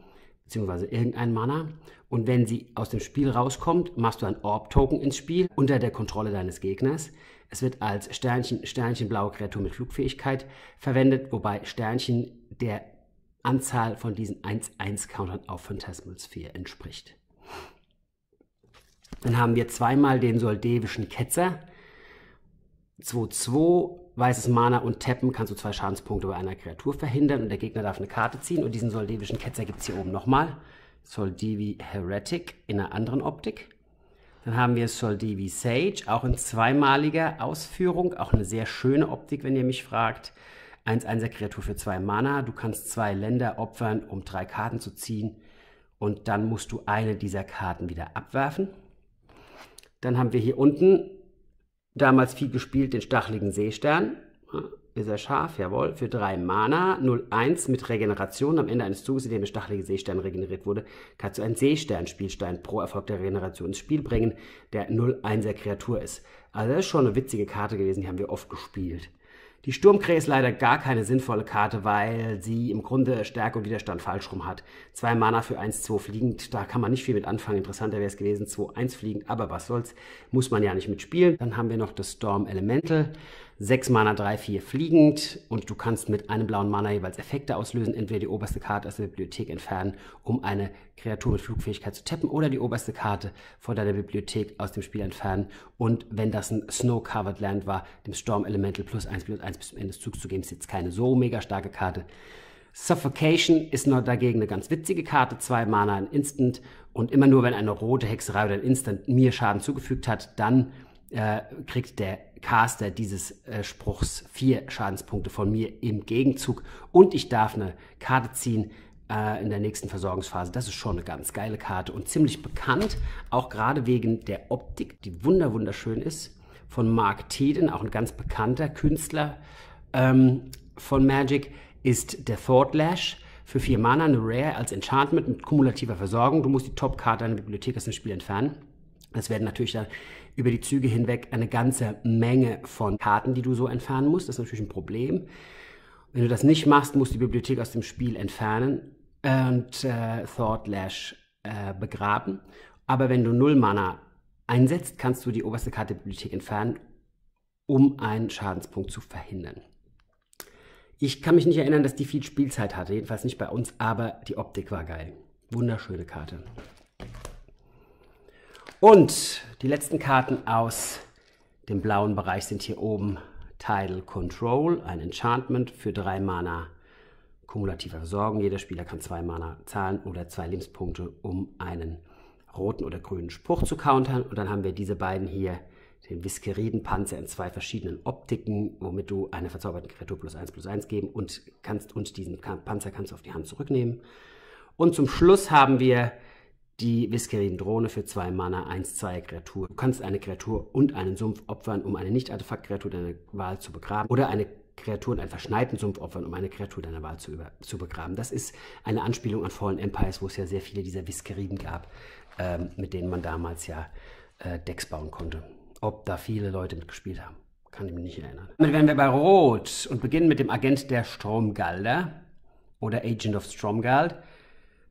beziehungsweise irgendein Mana. Und wenn sie aus dem Spiel rauskommt, machst du ein Orb-Token ins Spiel unter der Kontrolle deines Gegners. Es wird als Sternchen, Sternchen blaue Kreatur mit Flugfähigkeit verwendet, wobei Sternchen der Anzahl von diesen 1-1-Countern auf Phantasmal Sphere entspricht. Dann haben wir zweimal den Soldevischen Ketzer. 2-2 weißes Mana und Tappen kannst du zwei Schadenspunkte bei einer Kreatur verhindern und der Gegner darf eine Karte ziehen. Und diesen Soldevischen Ketzer gibt es hier oben nochmal. Soldivi Heretic in einer anderen Optik. Dann haben wir Soldivi Sage, auch in zweimaliger Ausführung. Auch eine sehr schöne Optik, wenn ihr mich fragt. 1-1er Kreatur für zwei Mana. Du kannst zwei Länder opfern, um drei Karten zu ziehen. Und dann musst du eine dieser Karten wieder abwerfen. Dann haben wir hier unten damals viel gespielt, den stacheligen Seestern. Ist er scharf? Jawohl. Für drei Mana, 0-1 mit Regeneration. Am Ende eines Zuges, in dem der stachelige Seestern regeneriert wurde, kannst du einen Seestern-Spielstein pro Erfolg der Regeneration ins Spiel bringen, der 0-1er Kreatur ist. Also das ist schon eine witzige Karte gewesen, die haben wir oft gespielt. Die Sturmkrähe ist leider gar keine sinnvolle Karte, weil sie im Grunde Stärke und Widerstand falsch rum hat. Zwei Mana für 1-2 fliegend, da kann man nicht viel mit anfangen. Interessanter wäre es gewesen, 2-1 fliegend, aber was soll's, muss man ja nicht mitspielen. Dann haben wir noch das Storm Elemental. 6 Mana, 3, 4 fliegend und du kannst mit einem blauen Mana jeweils Effekte auslösen, entweder die oberste Karte aus der Bibliothek entfernen, um eine Kreatur mit Flugfähigkeit zu tappen oder die oberste Karte von deiner Bibliothek aus dem Spiel entfernen. Und wenn das ein Snow-Covered Land war, dem Storm Elemental plus 1 plus 1 bis zum Ende des Zugs zu geben, ist jetzt keine so mega starke Karte. Suffocation ist noch dagegen eine ganz witzige Karte, zwei Mana ein Instant. Und immer nur wenn eine rote Hexerei oder ein Instant mir Schaden zugefügt hat, dann äh, kriegt der Caster dieses äh, Spruchs vier Schadenspunkte von mir im Gegenzug und ich darf eine Karte ziehen äh, in der nächsten Versorgungsphase. Das ist schon eine ganz geile Karte und ziemlich bekannt, auch gerade wegen der Optik, die wunder wunderschön ist, von Mark Teden, auch ein ganz bekannter Künstler ähm, von Magic, ist der Thought Lash für vier Mana, eine Rare als Enchantment mit kumulativer Versorgung. Du musst die Top-Karte deiner Bibliothek aus dem Spiel entfernen. Es werden natürlich dann über die Züge hinweg eine ganze Menge von Karten, die du so entfernen musst. Das ist natürlich ein Problem. Wenn du das nicht machst, musst du die Bibliothek aus dem Spiel entfernen und äh, Thought Lash äh, begraben. Aber wenn du null Mana einsetzt, kannst du die oberste Karte der Bibliothek entfernen, um einen Schadenspunkt zu verhindern. Ich kann mich nicht erinnern, dass die viel Spielzeit hatte, jedenfalls nicht bei uns, aber die Optik war geil. Wunderschöne Karte. Und die letzten Karten aus dem blauen Bereich sind hier oben Tidal Control, ein Enchantment für drei Mana kumulative Versorgung. Jeder Spieler kann zwei Mana zahlen oder zwei Lebenspunkte, um einen roten oder grünen Spruch zu countern. Und dann haben wir diese beiden hier, den Viskeriden-Panzer in zwei verschiedenen Optiken, womit du einer verzauberten Kreatur plus 1 plus 1 geben und kannst und diesen Panzer kannst du auf die Hand zurücknehmen. Und zum Schluss haben wir die Viskerin-Drohne für zwei Mana 1-2 Kreatur. Du kannst eine Kreatur und einen Sumpf opfern, um eine Nicht-Artefakt-Kreatur deiner Wahl zu begraben oder eine Kreaturen einen verschneiten Sumpf opfern, um eine Kreatur deiner Wahl zu, über, zu begraben. Das ist eine Anspielung an Fallen Empires, wo es ja sehr viele dieser Viskeriden gab, ähm, mit denen man damals ja äh, Decks bauen konnte. Ob da viele Leute mitgespielt haben, kann ich mich nicht erinnern. Dann wären wir bei Rot und beginnen mit dem Agent der Stromgalder oder Agent of Stromgald.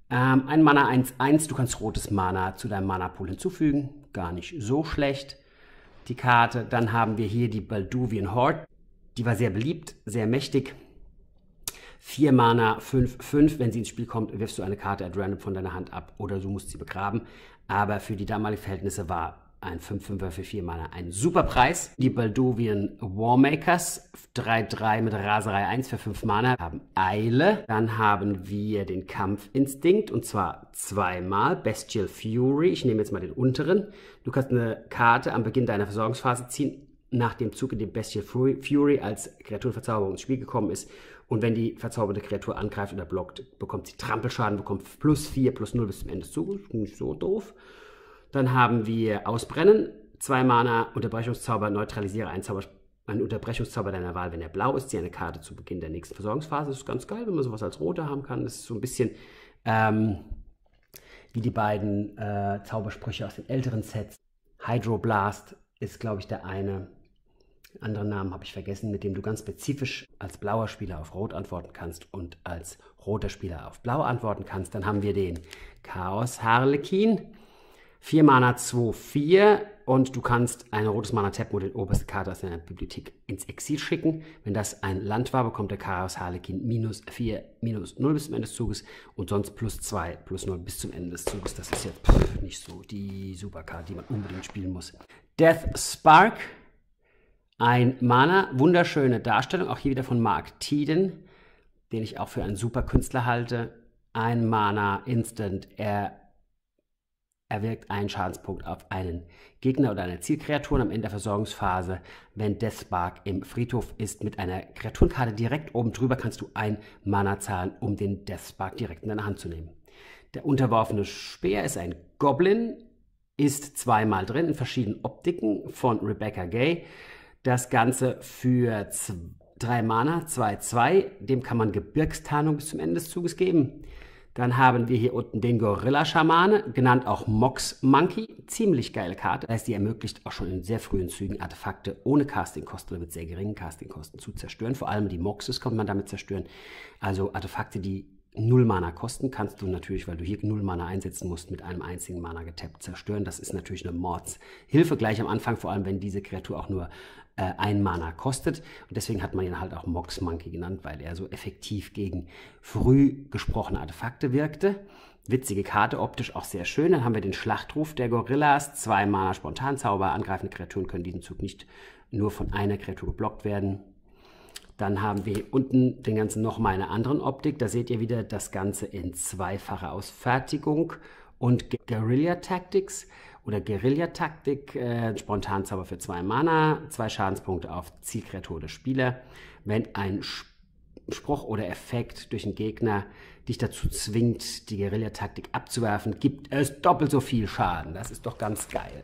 Ähm, ein Mana 1-1, du kannst rotes Mana zu deinem Mana-Pool hinzufügen. Gar nicht so schlecht. Die Karte. Dann haben wir hier die Balduvian Horde. Die war sehr beliebt, sehr mächtig. 4 Mana, 5, 5. Wenn sie ins Spiel kommt, wirfst du eine Karte at random von deiner Hand ab oder du musst sie begraben. Aber für die damaligen Verhältnisse war ein 5-5er für 4 Mana. Ein super Preis. Die Baldovian Warmakers 3-3 mit Raserei 1 für 5 Mana haben Eile. Dann haben wir den Kampfinstinkt und zwar zweimal. Bestial Fury. Ich nehme jetzt mal den unteren. Du kannst eine Karte am Beginn deiner Versorgungsphase ziehen, nach dem Zug, in dem Bestial Fury als Kreaturenverzauberung ins Spiel gekommen ist. Und wenn die verzauberte Kreatur angreift oder blockt, bekommt sie Trampelschaden, bekommt plus 4, plus 0 bis zum Ende des Zuges. Nicht so doof. Dann haben wir Ausbrennen, zwei Mana, Unterbrechungszauber, neutralisiere einen, Zauber, einen Unterbrechungszauber deiner Wahl, wenn er blau ist, ziehe eine Karte zu Beginn der nächsten Versorgungsphase. Das ist ganz geil, wenn man sowas als roter haben kann. Das ist so ein bisschen ähm, wie die beiden äh, Zaubersprüche aus den älteren Sets. Hydroblast ist, glaube ich, der eine. Anderen Namen habe ich vergessen, mit dem du ganz spezifisch als blauer Spieler auf Rot antworten kannst und als roter Spieler auf Blau antworten kannst. Dann haben wir den Chaos Harlekin. 4 Mana 2, 4 und du kannst ein rotes Mana oder die oberste Karte aus deiner Bibliothek ins Exil schicken. Wenn das ein Land war, bekommt der Chaos Harlekin minus 4, minus 0 bis zum Ende des Zuges und sonst plus 2, plus 0 bis zum Ende des Zuges. Das ist jetzt pff, nicht so die Superkarte, die man unbedingt spielen muss. Death Spark, ein Mana, wunderschöne Darstellung, auch hier wieder von Mark Tiden, den ich auch für einen super Künstler halte. Ein Mana Instant, er er wirkt einen Schadenspunkt auf einen Gegner oder eine Zielkreatur und am Ende der Versorgungsphase, wenn Deathspark im Friedhof ist, mit einer Kreaturenkarte direkt oben drüber kannst du ein Mana zahlen, um den Deathspark direkt in deine Hand zu nehmen. Der unterworfene Speer ist ein Goblin, ist zweimal drin in verschiedenen Optiken von Rebecca Gay. Das Ganze für drei Mana, 2-2. Dem kann man Gebirgstarnung bis zum Ende des Zuges geben. Dann haben wir hier unten den Gorilla-Schamane, genannt auch Mox Monkey. Ziemlich geile Karte. Das heißt, die ermöglicht auch schon in sehr frühen Zügen Artefakte ohne Castingkosten oder mit sehr geringen Castingkosten zu zerstören. Vor allem die Moxes kann man damit zerstören. Also Artefakte, die null Mana kosten, kannst du natürlich, weil du hier null Mana einsetzen musst, mit einem einzigen Mana getappt zerstören. Das ist natürlich eine Mordshilfe gleich am Anfang, vor allem wenn diese Kreatur auch nur äh, ein Mana kostet. Und deswegen hat man ihn halt auch Mox Monkey genannt, weil er so effektiv gegen früh gesprochene Artefakte wirkte. Witzige Karte, optisch auch sehr schön. Dann haben wir den Schlachtruf der Gorillas. Zwei Mana Spontanzauber. Angreifende Kreaturen können diesen Zug nicht nur von einer Kreatur geblockt werden. Dann haben wir unten den ganzen nochmal eine andere Optik. Da seht ihr wieder das Ganze in zweifacher Ausfertigung und Guerilla Tactics oder Guerilla-Taktik, äh, Spontanzauber für zwei Mana, zwei Schadenspunkte auf Zielkreatur oder Spieler. Wenn ein Spruch oder Effekt durch einen Gegner dich dazu zwingt, die Guerilla-Taktik abzuwerfen, gibt es doppelt so viel Schaden. Das ist doch ganz geil.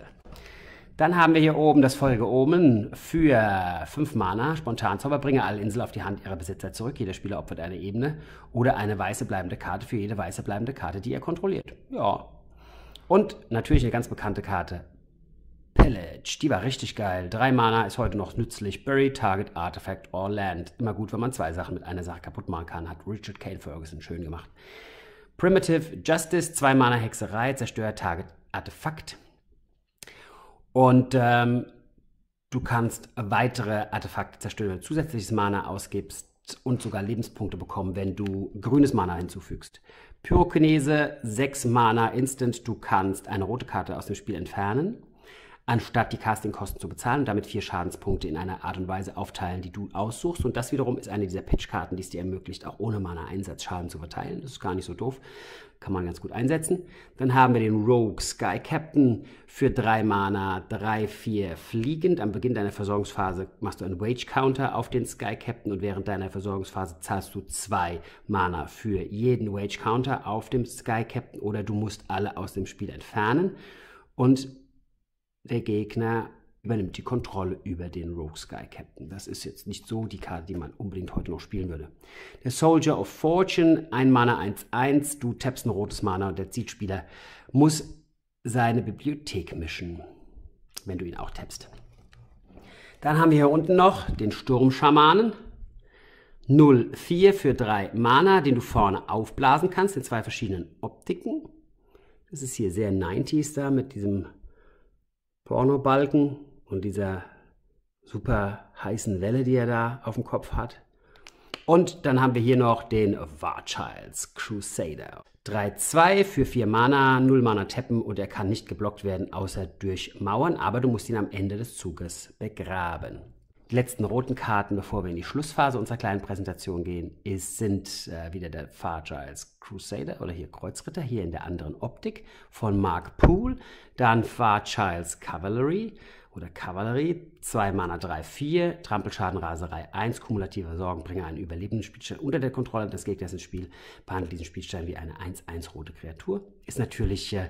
Dann haben wir hier oben das Folge Omen für 5 Mana. Spontanzauber bringe alle Insel auf die Hand ihrer Besitzer zurück. Jeder Spieler opfert eine Ebene oder eine weiße bleibende Karte für jede weiße bleibende Karte, die er kontrolliert. Ja, und natürlich eine ganz bekannte Karte. Pillage, die war richtig geil. Drei Mana ist heute noch nützlich. Bury, Target, Artifact or Land. Immer gut, wenn man zwei Sachen mit einer Sache kaputt machen kann. Hat Richard Kane Ferguson schön gemacht. Primitive Justice, zwei Mana Hexerei, zerstört Target Artefakt. Und ähm, du kannst weitere Artefakte zerstören, wenn du zusätzliches Mana ausgibst und sogar Lebenspunkte bekommen, wenn du grünes Mana hinzufügst. Pyrokinese, 6 Mana Instant, du kannst eine rote Karte aus dem Spiel entfernen, anstatt die Castingkosten zu bezahlen und damit vier Schadenspunkte in einer Art und Weise aufteilen, die du aussuchst. Und das wiederum ist eine dieser Pitch-Karten, die es dir ermöglicht, auch ohne Mana-Einsatz Schaden zu verteilen. Das ist gar nicht so doof kann man ganz gut einsetzen. Dann haben wir den Rogue Sky Captain für drei Mana, drei, vier fliegend. Am Beginn deiner Versorgungsphase machst du einen Wage Counter auf den Sky Captain und während deiner Versorgungsphase zahlst du zwei Mana für jeden Wage Counter auf dem Sky Captain oder du musst alle aus dem Spiel entfernen und der Gegner übernimmt die Kontrolle über den Rogue Sky Captain. Das ist jetzt nicht so die Karte, die man unbedingt heute noch spielen würde. Der Soldier of Fortune, ein Mana 1-1, du tappst ein rotes Mana und der Zielspieler muss seine Bibliothek mischen, wenn du ihn auch tappst. Dann haben wir hier unten noch den Sturmschamanen. 0-4 für 3 Mana, den du vorne aufblasen kannst in zwei verschiedenen Optiken. Das ist hier sehr 90s da mit diesem Pornobalken und dieser super heißen Welle, die er da auf dem Kopf hat. Und dann haben wir hier noch den Warchilds Crusader. 3-2 für 4 Mana, 0 Mana tappen und er kann nicht geblockt werden, außer durch Mauern, aber du musst ihn am Ende des Zuges begraben. Die letzten roten Karten, bevor wir in die Schlussphase unserer kleinen Präsentation gehen, ist, sind äh, wieder der Fargiles Crusader oder hier Kreuzritter, hier in der anderen Optik von Mark Poole. Dann Fargiles Cavalry oder Kavallerie, 2 Mana 3, 4, Trampelschaden, Raserei 1, kumulative Sorgen, bringe einen überlebenden Spielstein unter der Kontrolle des Gegners ins Spiel, behandle diesen Spielstein wie eine 1-1 rote Kreatur. Ist natürlich äh,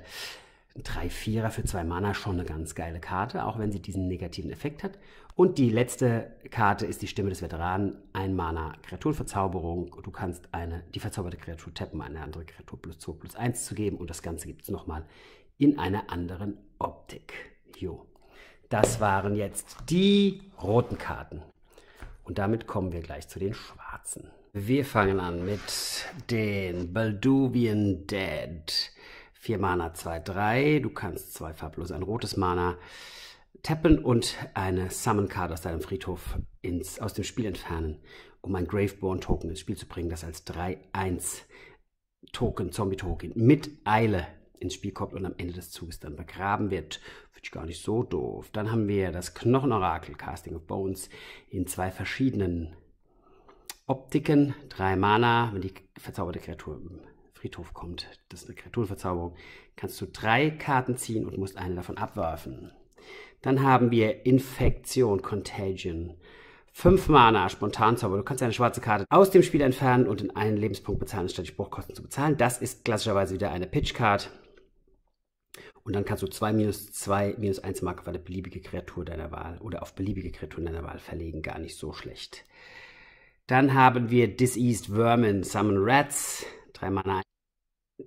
ein 3-4er für 2 Mana schon eine ganz geile Karte, auch wenn sie diesen negativen Effekt hat. Und die letzte Karte ist die Stimme des Veteranen, ein Mana Kreaturenverzauberung. Du kannst eine, die verzauberte Kreatur tappen, eine andere Kreatur plus 2 plus 1 zu geben und das Ganze gibt es nochmal in einer anderen Optik. Jo. Das waren jetzt die roten Karten. Und damit kommen wir gleich zu den schwarzen. Wir fangen an mit den Balduvian Dead. 4 Mana, 2, 3. Du kannst zwei farblos ein rotes Mana tappen und eine Summon Card aus deinem Friedhof ins, aus dem Spiel entfernen, um ein Graveborn Token ins Spiel zu bringen, das als 3-1 Token, Zombie Token mit Eile ins Spiel kommt und am Ende des Zuges dann begraben wird. Finde ich gar nicht so doof. Dann haben wir das Knochenorakel Casting of Bones in zwei verschiedenen Optiken. Drei Mana, wenn die verzauberte Kreatur im Friedhof kommt, das ist eine Kreaturenverzauberung, kannst du drei Karten ziehen und musst eine davon abwerfen. Dann haben wir Infektion, Contagion. Fünf Mana, Spontanzauber. Du kannst eine schwarze Karte aus dem Spiel entfernen und in einen Lebenspunkt bezahlen, statt die Spruchkosten zu bezahlen. Das ist klassischerweise wieder eine Pitch-Card. Und dann kannst du 2 minus 2 minus 1 Mark auf eine beliebige Kreatur deiner Wahl oder auf beliebige Kreaturen deiner Wahl verlegen. Gar nicht so schlecht. Dann haben wir Diseased Vermin, Summon Rats, 3 Mana.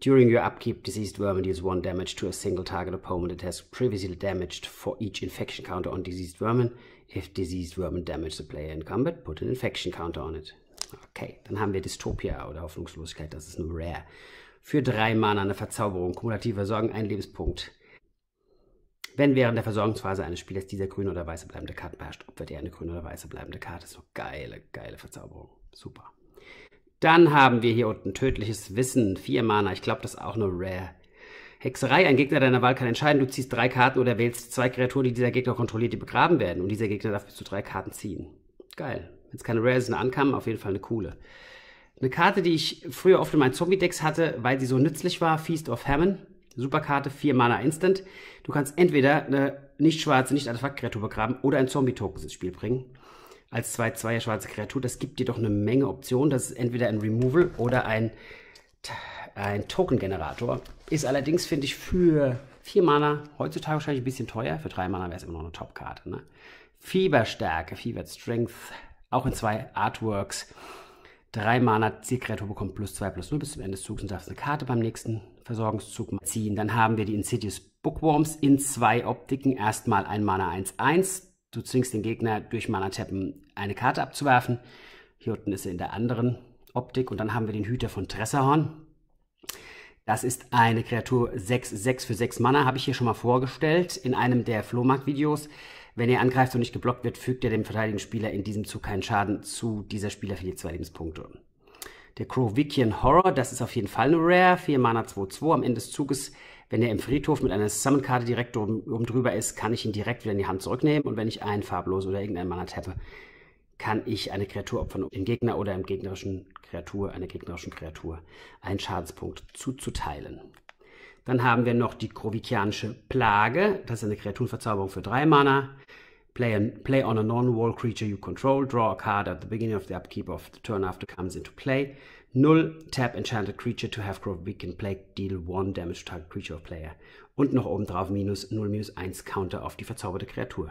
During your upkeep, Diseased Vermin deals 1 damage to a single target opponent that has previously damaged for each infection counter on Diseased Vermin. If Diseased Vermin damage the player in combat, put an infection counter on it. Okay, dann haben wir Dystopia oder Hoffnungslosigkeit, das ist nur Rare. Für drei Mana eine Verzauberung. Kumulativ versorgen, ein Lebenspunkt. Wenn während der Versorgungsphase eines Spielers dieser grüne oder weiße bleibende Karte beherrscht, opfert er eine grüne oder weiße bleibende Karte. So geile, geile Verzauberung. Super. Dann haben wir hier unten tödliches Wissen. Vier Mana. Ich glaube, das ist auch eine Rare. Hexerei. Ein Gegner deiner Wahl kann entscheiden, du ziehst drei Karten oder wählst zwei Kreaturen, die dieser Gegner kontrolliert, die begraben werden. Und dieser Gegner darf bis zu drei Karten ziehen. Geil. Wenn es keine Rare ist, eine Ankam, auf jeden Fall eine coole. Eine Karte, die ich früher oft in meinen Zombie-Decks hatte, weil sie so nützlich war, Feast of Hammon. Superkarte, 4 Mana Instant. Du kannst entweder eine nicht schwarze, nicht Artefakt-Kreatur begraben oder ein Zombie-Token ins Spiel bringen. Als 2-2er schwarze Kreatur. Das gibt dir doch eine Menge Optionen. Das ist entweder ein Removal oder ein, ein Token-Generator. Ist allerdings, finde ich, für 4 Mana heutzutage wahrscheinlich ein bisschen teuer. Für 3 Mana wäre es immer noch eine Top-Karte. Ne? Fieberstärke, Fevered Strength, auch in zwei Artworks. Drei Mana Zielkreatur bekommt plus 2 plus 0 bis zum Ende des Zugs und darfst eine Karte beim nächsten Versorgungszug ziehen. Dann haben wir die Insidious Bookworms in zwei Optiken. Erstmal ein Mana 1-1. Du zwingst den Gegner durch Mana-Tappen eine Karte abzuwerfen. Hier unten ist er in der anderen Optik. Und dann haben wir den Hüter von Tresserhorn. Das ist eine Kreatur 6, 6 für 6 Mana, habe ich hier schon mal vorgestellt in einem der Flohmarkt-Videos. Wenn er angreift und nicht geblockt wird, fügt er dem verteidigenden Spieler in diesem Zug keinen Schaden zu. Dieser Spieler verliert zwei Lebenspunkte. Der Krovikian Horror, das ist auf jeden Fall eine Rare. 4 Mana 2-2 am Ende des Zuges. Wenn er im Friedhof mit einer Summon-Karte direkt oben, oben, drüber ist, kann ich ihn direkt wieder in die Hand zurücknehmen. Und wenn ich einen farblos oder irgendeinen Mana tappe, kann ich eine Kreatur opfern, im Gegner oder im gegnerischen Kreatur, einer gegnerischen Kreatur, einen Schadenspunkt zuzuteilen. Dann haben wir noch die Krovikianische Plage. Das ist eine Kreaturenverzauberung für drei Mana. Play, a, play on a non-wall creature you control. Draw a card at the beginning of the upkeep of the turn after comes into play. 0. Tap enchanted creature to have weaken plague. Deal 1 damage to target creature of player. Und noch oben drauf minus 0 minus 1 Counter auf die verzauberte Kreatur.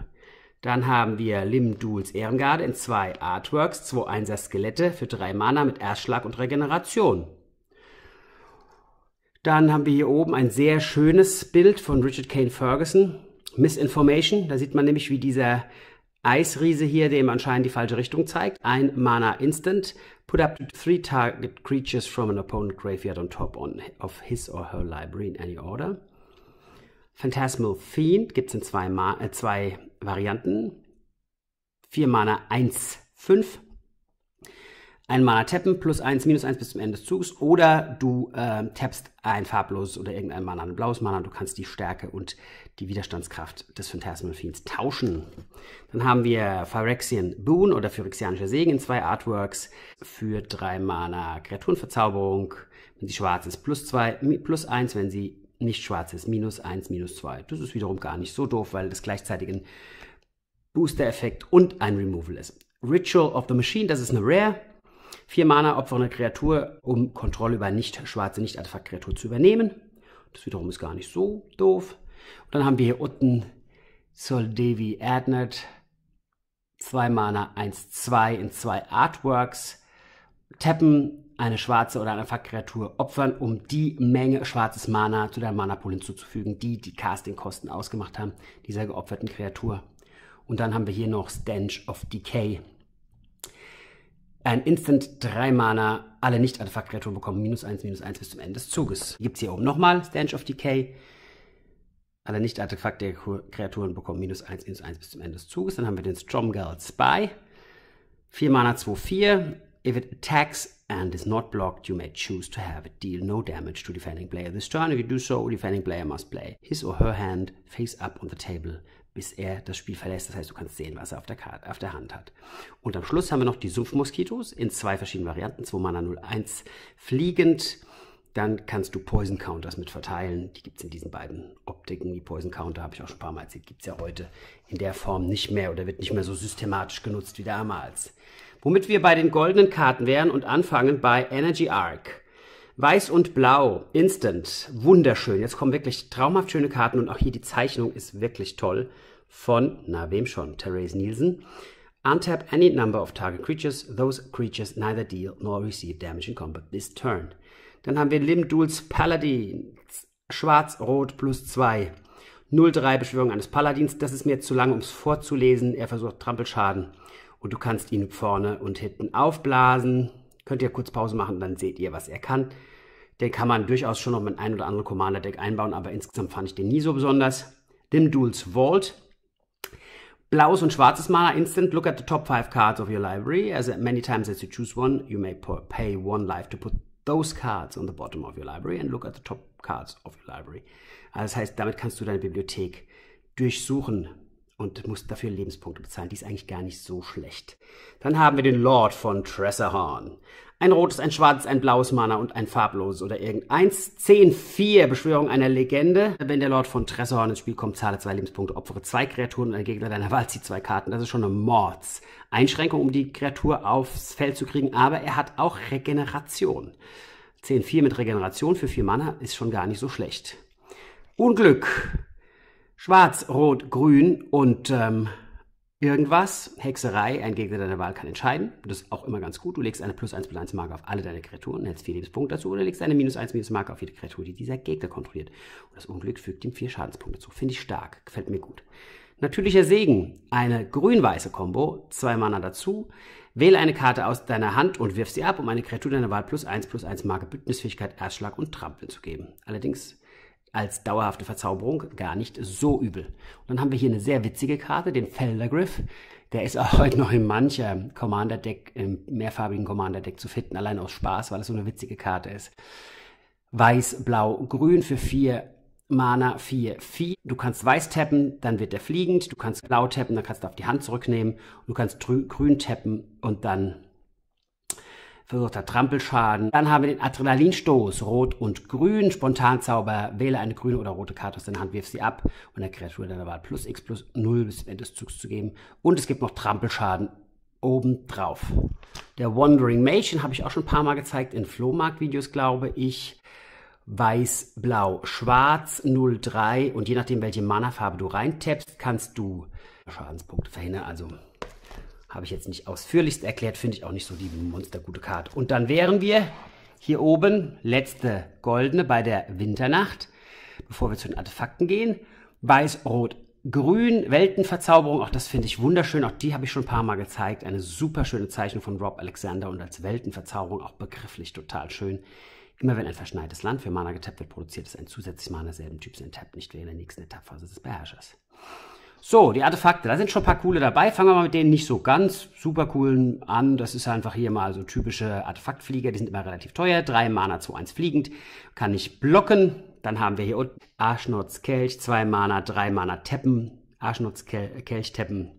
Dann haben wir Lim Duels Ehrengarde in zwei Artworks, zwei Einser Skelette für drei Mana mit Erstschlag und Regeneration. Dann haben wir hier oben ein sehr schönes Bild von Richard Kane Ferguson. Misinformation, da sieht man nämlich, wie dieser Eisriese hier dem anscheinend die falsche Richtung zeigt. Ein Mana Instant. Put up to three target creatures from an opponent graveyard on top on, of his or her library in any order. Phantasmal Fiend gibt es in zwei, äh, zwei Varianten. 4 Mana 1, 5. Ein Mana tappen, plus 1, minus 1 bis zum Ende des Zuges. Oder du äh, tappst ein farbloses oder irgendein Mana, ein blaues Mana. Du kannst die Stärke und die Widerstandskraft des Phantasmal Fiends tauschen. Dann haben wir Phyrexian Boon oder Phyrexianischer Segen in zwei Artworks für 3 Mana Kreaturenverzauberung. Wenn sie schwarz ist, plus 2, plus 1, wenn sie nicht schwarz ist, minus 1, minus 2. Das ist wiederum gar nicht so doof, weil das gleichzeitig ein Booster-Effekt und ein Removal ist. Ritual of the Machine, das ist eine Rare. Vier Mana opfere eine Kreatur, um Kontrolle über nicht schwarze, nicht Artefakt-Kreatur zu übernehmen. Das wiederum ist gar nicht so doof. Und dann haben wir hier unten Soldevi Adnet. Zwei Mana, 1, 2 in zwei Artworks. Tappen eine schwarze oder eine Artefakt-Kreatur opfern, um die Menge schwarzes Mana zu deinem Mana-Pool hinzuzufügen, die die Casting-Kosten ausgemacht haben, dieser geopferten Kreatur. Und dann haben wir hier noch Stench of Decay. Ein Instant 3 Mana, alle Nicht-Artefakt-Kreaturen bekommen minus 1, minus 1 bis zum Ende des Zuges. Gibt es hier oben nochmal Stench of Decay. Alle Nicht-Artefakt-Kreaturen bekommen minus 1, minus 1 bis zum Ende des Zuges. Dann haben wir den Stromgeld Spy. 4 Mana, 2, 4. If it attacks and is not blocked, you may choose to have it deal no damage to defending player this turn. If you do so, defending player must play his or her hand face up on the table bis er das Spiel verlässt. Das heißt, du kannst sehen, was er auf der, Karte, auf der Hand hat. Und am Schluss haben wir noch die Sumpfmoskitos in zwei verschiedenen Varianten. 2 Mana 01 fliegend. Dann kannst du Poison Counters mit verteilen. Die gibt es in diesen beiden Optiken. Die Poison Counter habe ich auch schon ein paar Mal erzählt. Gibt es ja heute in der Form nicht mehr oder wird nicht mehr so systematisch genutzt wie damals. Womit wir bei den goldenen Karten wären und anfangen bei Energy Arc. Weiß und Blau, Instant, wunderschön. Jetzt kommen wirklich traumhaft schöne Karten und auch hier die Zeichnung ist wirklich toll von, na wem schon, Therese Nielsen. Untap any number of target creatures. Those creatures neither deal nor receive damage in combat this turn. Dann haben wir Lim Duels Paladin. Schwarz-Rot plus 2. 0-3 Beschwörung eines Paladins. Das ist mir zu lang, um es vorzulesen. Er versucht Trampelschaden. Und du kannst ihn vorne und hinten aufblasen. Könnt ihr kurz Pause machen, dann seht ihr, was er kann. Den kann man durchaus schon noch mit ein oder anderen Commander-Deck einbauen, aber insgesamt fand ich den nie so besonders. Dim Duels Vault. Blaues und schwarzes Mana instant. Look at the top five cards of your library. As many times as you choose one, you may pay one life to put those cards on the bottom of your library and look at the top cards of your library. Also das heißt, damit kannst du deine Bibliothek durchsuchen und musst dafür Lebenspunkte bezahlen. Die ist eigentlich gar nicht so schlecht. Dann haben wir den Lord von Tresserhorn. Ein rotes, ein schwarzes, ein blaues Mana und ein farbloses oder irgendeins. 10, 4, Beschwörung einer Legende. Wenn der Lord von Tresserhorn ins Spiel kommt, zahle zwei Lebenspunkte, opfere zwei Kreaturen und ein Gegner deiner Wahl zieht zwei Karten. Das ist schon eine Mords-Einschränkung, um die Kreatur aufs Feld zu kriegen, aber er hat auch Regeneration. 10, 4 mit Regeneration für 4 Mana ist schon gar nicht so schlecht. Unglück. Schwarz, Rot, Grün und ähm, irgendwas. Hexerei, ein Gegner deiner Wahl kann entscheiden. Das ist auch immer ganz gut. Du legst eine plus 1 plus 1 Marke auf alle deine Kreaturen, hältst 4 Lebenspunkte dazu oder legst eine minus 1 minus Marke auf jede Kreatur, die dieser Gegner kontrolliert. Und das Unglück fügt ihm 4 Schadenspunkte zu. Finde ich stark, gefällt mir gut. Natürlicher Segen, eine grün-weiße Combo, zwei Mana dazu. Wähle eine Karte aus deiner Hand und wirf sie ab, um eine Kreatur deiner Wahl plus 1 plus 1 Marke Bündnisfähigkeit, Erstschlag und Trampeln zu geben. Allerdings als dauerhafte Verzauberung gar nicht so übel. Und dann haben wir hier eine sehr witzige Karte, den Feldergriff. Der ist <laughs> auch heute noch in mancher Commander-Deck, im mehrfarbigen Commander-Deck zu finden, allein aus Spaß, weil es so eine witzige Karte ist. Weiß, Blau, Grün für vier Mana 4, 4. Du kannst weiß tappen, dann wird der fliegend. Du kannst blau tappen, dann kannst du auf die Hand zurücknehmen. Du kannst grün tappen und dann verursachter Trampelschaden. Dann haben wir den Adrenalinstoß, rot und grün, Spontanzauber, wähle eine grüne oder rote Karte aus deiner Hand, wirf sie ab und der Kreatur deiner Wahl plus x plus 0 bis zum Ende des Zugs zu geben. Und es gibt noch Trampelschaden obendrauf. Der Wandering Mage, habe ich auch schon ein paar Mal gezeigt in Flohmarkt-Videos, glaube ich. Weiß, Blau, Schwarz 03 und je nachdem, welche Mana-Farbe du reintappst, kannst du Schadenspunkte verhindern. Also habe ich jetzt nicht ausführlichst erklärt, finde ich auch nicht so die monstergute Karte. Und dann wären wir hier oben, letzte goldene bei der Winternacht, bevor wir zu den Artefakten gehen. Weiß, Rot, Grün, Weltenverzauberung, auch das finde ich wunderschön, auch die habe ich schon ein paar Mal gezeigt. Eine super schöne Zeichnung von Rob Alexander und als Weltenverzauberung auch begrifflich total schön. Immer wenn ein verschneites Land für Mana getappt wird, produziert es ein zusätzliches Mana selben Typs enttappt, nicht während der nächsten Etappphase des Beherrschers. So, die Artefakte, da sind schon ein paar coole dabei. Fangen wir mal mit denen nicht so ganz super coolen an. Das ist einfach hier mal so typische Artefaktflieger, die sind immer relativ teuer. Drei Mana, 2, 1 fliegend, kann ich blocken. Dann haben wir hier unten Arschnotz Kelch, 2 Mana, 3 Mana Teppen. Arschnotz Kelch Teppen,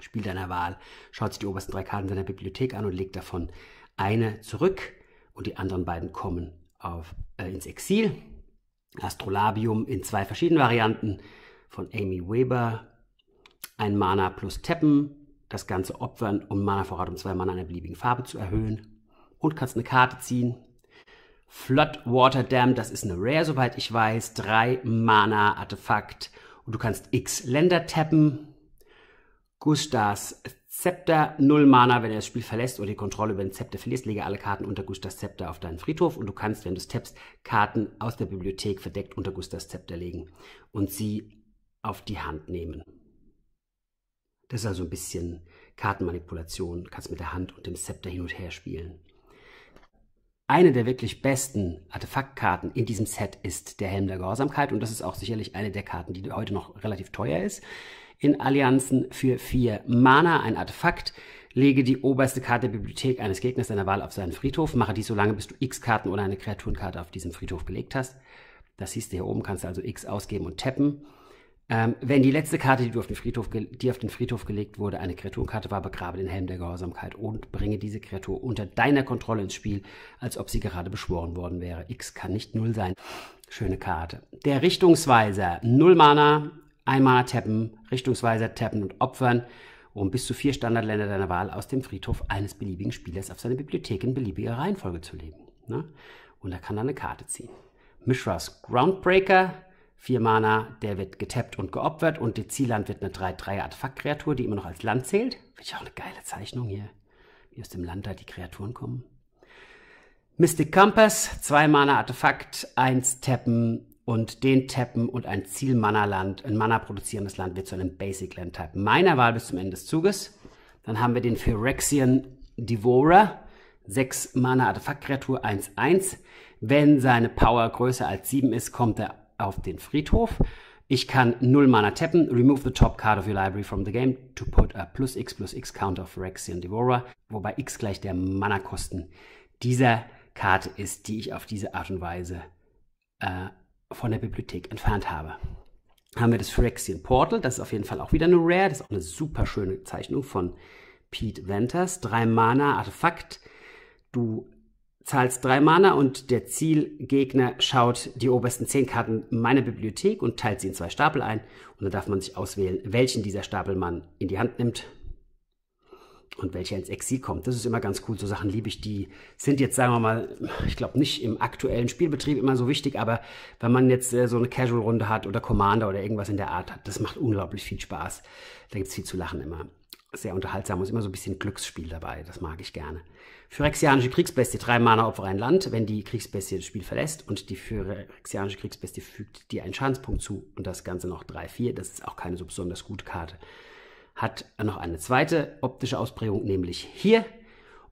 Spiel deiner Wahl. Schaut sich die obersten drei Karten seiner Bibliothek an und legt davon eine zurück. Und die anderen beiden kommen auf, äh, ins Exil. Astrolabium in zwei verschiedenen Varianten von Amy Weber ein Mana plus Tappen, das Ganze opfern, um Mana-Vorrat um zwei Mana einer beliebigen Farbe zu erhöhen. Und kannst eine Karte ziehen. Flood Water Dam, das ist eine Rare, soweit ich weiß. Drei Mana Artefakt. Und du kannst X Länder tappen. Gustas Zepter, 0 Mana, wenn er das Spiel verlässt oder die Kontrolle über den Zepter verlierst, lege alle Karten unter Gustas Zepter auf deinen Friedhof und du kannst, wenn du es tappst, Karten aus der Bibliothek verdeckt unter Gustas Zepter legen und sie auf die Hand nehmen. Das ist also ein bisschen Kartenmanipulation. Du kannst mit der Hand und dem Zepter hin und her spielen. Eine der wirklich besten Artefaktkarten in diesem Set ist der Helm der Gehorsamkeit und das ist auch sicherlich eine der Karten, die heute noch relativ teuer ist. In Allianzen für vier Mana ein Artefakt. Lege die oberste Karte der Bibliothek eines Gegners deiner Wahl auf seinen Friedhof. Mache dies so lange, bis du x Karten oder eine Kreaturenkarte auf diesem Friedhof gelegt hast. Das siehst du hier oben, kannst du also x ausgeben und tappen. Ähm, wenn die letzte Karte, die, auf den Friedhof, die auf den Friedhof gelegt wurde, eine Kreaturenkarte war, begrabe den Helm der Gehorsamkeit und bringe diese Kreatur unter deiner Kontrolle ins Spiel, als ob sie gerade beschworen worden wäre. X kann nicht null sein. Schöne Karte. Der Richtungsweiser. Null Mana, ein Mana tappen, Richtungsweiser tappen und opfern, um bis zu vier Standardländer deiner Wahl aus dem Friedhof eines beliebigen Spielers auf seine Bibliothek in beliebiger Reihenfolge zu legen. Ne? Und er kann dann eine Karte ziehen. Mishras Groundbreaker, Vier Mana, der wird getappt und geopfert und die Zielland wird eine 3-3 Artefaktkreatur, die immer noch als Land zählt. Finde ich auch eine geile Zeichnung hier, wie aus dem Land da die Kreaturen kommen. Mystic Compass, 2 Mana Artefakt, 1 tappen und den tappen und ein Ziel-Mana-Land, ein Mana produzierendes Land wird zu einem Basic Land Type meiner Wahl bis zum Ende des Zuges. Dann haben wir den Phyrexian Devourer, 6 Mana Artefaktkreatur, 1-1. Wenn seine Power größer als 7 ist, kommt er auf den Friedhof. Ich kann 0 Mana tappen, remove the top card of your library from the game to put a plus x plus x counter of Rexian Devourer, wobei x gleich der Mana-Kosten dieser Karte ist, die ich auf diese Art und Weise äh, von der Bibliothek entfernt habe. Haben wir das Phyrexian Portal, das ist auf jeden Fall auch wieder eine Rare, das ist auch eine super schöne Zeichnung von Pete Venters. Drei Mana Artefakt. Du zahlst drei Mana und der Zielgegner schaut die obersten zehn Karten meiner Bibliothek und teilt sie in zwei Stapel ein. Und dann darf man sich auswählen, welchen dieser Stapel man in die Hand nimmt und welcher ins Exil kommt. Das ist immer ganz cool. So Sachen liebe ich. Die sind jetzt, sagen wir mal, ich glaube nicht im aktuellen Spielbetrieb immer so wichtig, aber wenn man jetzt äh, so eine Casual-Runde hat oder Commander oder irgendwas in der Art hat, das macht unglaublich viel Spaß. Da gibt es viel zu lachen immer sehr unterhaltsam und immer so ein bisschen Glücksspiel dabei. Das mag ich gerne. Phyrexianische Kriegsbestie, drei Mana Opfer ein Land, wenn die Kriegsbestie das Spiel verlässt und die Phyrexianische Kriegsbestie fügt dir einen Schadenspunkt zu und das Ganze noch 3-4. Das ist auch keine so besonders gute Karte. Hat noch eine zweite optische Ausprägung, nämlich hier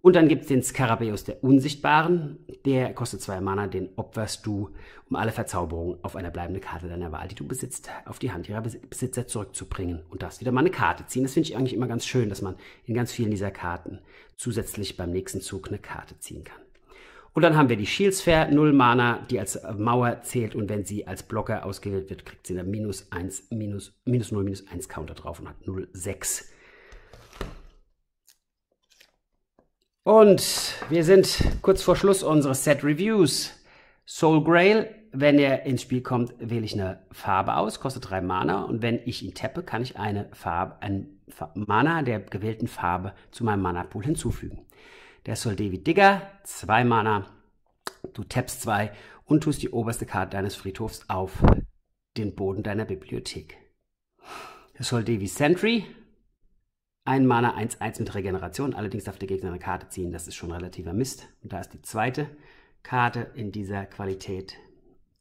und dann gibt es den Skarabäus der Unsichtbaren. Der kostet zwei Mana, den opferst du, um alle Verzauberungen auf einer bleibenden Karte deiner Wahl, die du besitzt, auf die Hand ihrer Besitzer zurückzubringen und darfst wieder mal eine Karte ziehen. Das finde ich eigentlich immer ganz schön, dass man in ganz vielen dieser Karten zusätzlich beim nächsten Zug eine Karte ziehen kann. Und dann haben wir die Shieldsphäre, 0 Mana, die als Mauer zählt und wenn sie als Blocker ausgewählt wird, kriegt sie eine minus 1, minus, minus 0, minus 1 Counter drauf und hat 0, 6. Und wir sind kurz vor Schluss unseres Set Reviews. Soul Grail, wenn er ins Spiel kommt, wähle ich eine Farbe aus, kostet drei Mana und wenn ich ihn tappe, kann ich eine Farbe, ein Mana der gewählten Farbe zu meinem Mana Pool hinzufügen. Der Soul David Digger, zwei Mana, du tappst zwei und tust die oberste Karte deines Friedhofs auf den Boden deiner Bibliothek. Der Soul Devi Sentry, ein Mana 1-1 mit Regeneration, allerdings darf der Gegner eine Karte ziehen, das ist schon relativer Mist. Und da ist die zweite Karte in dieser Qualität,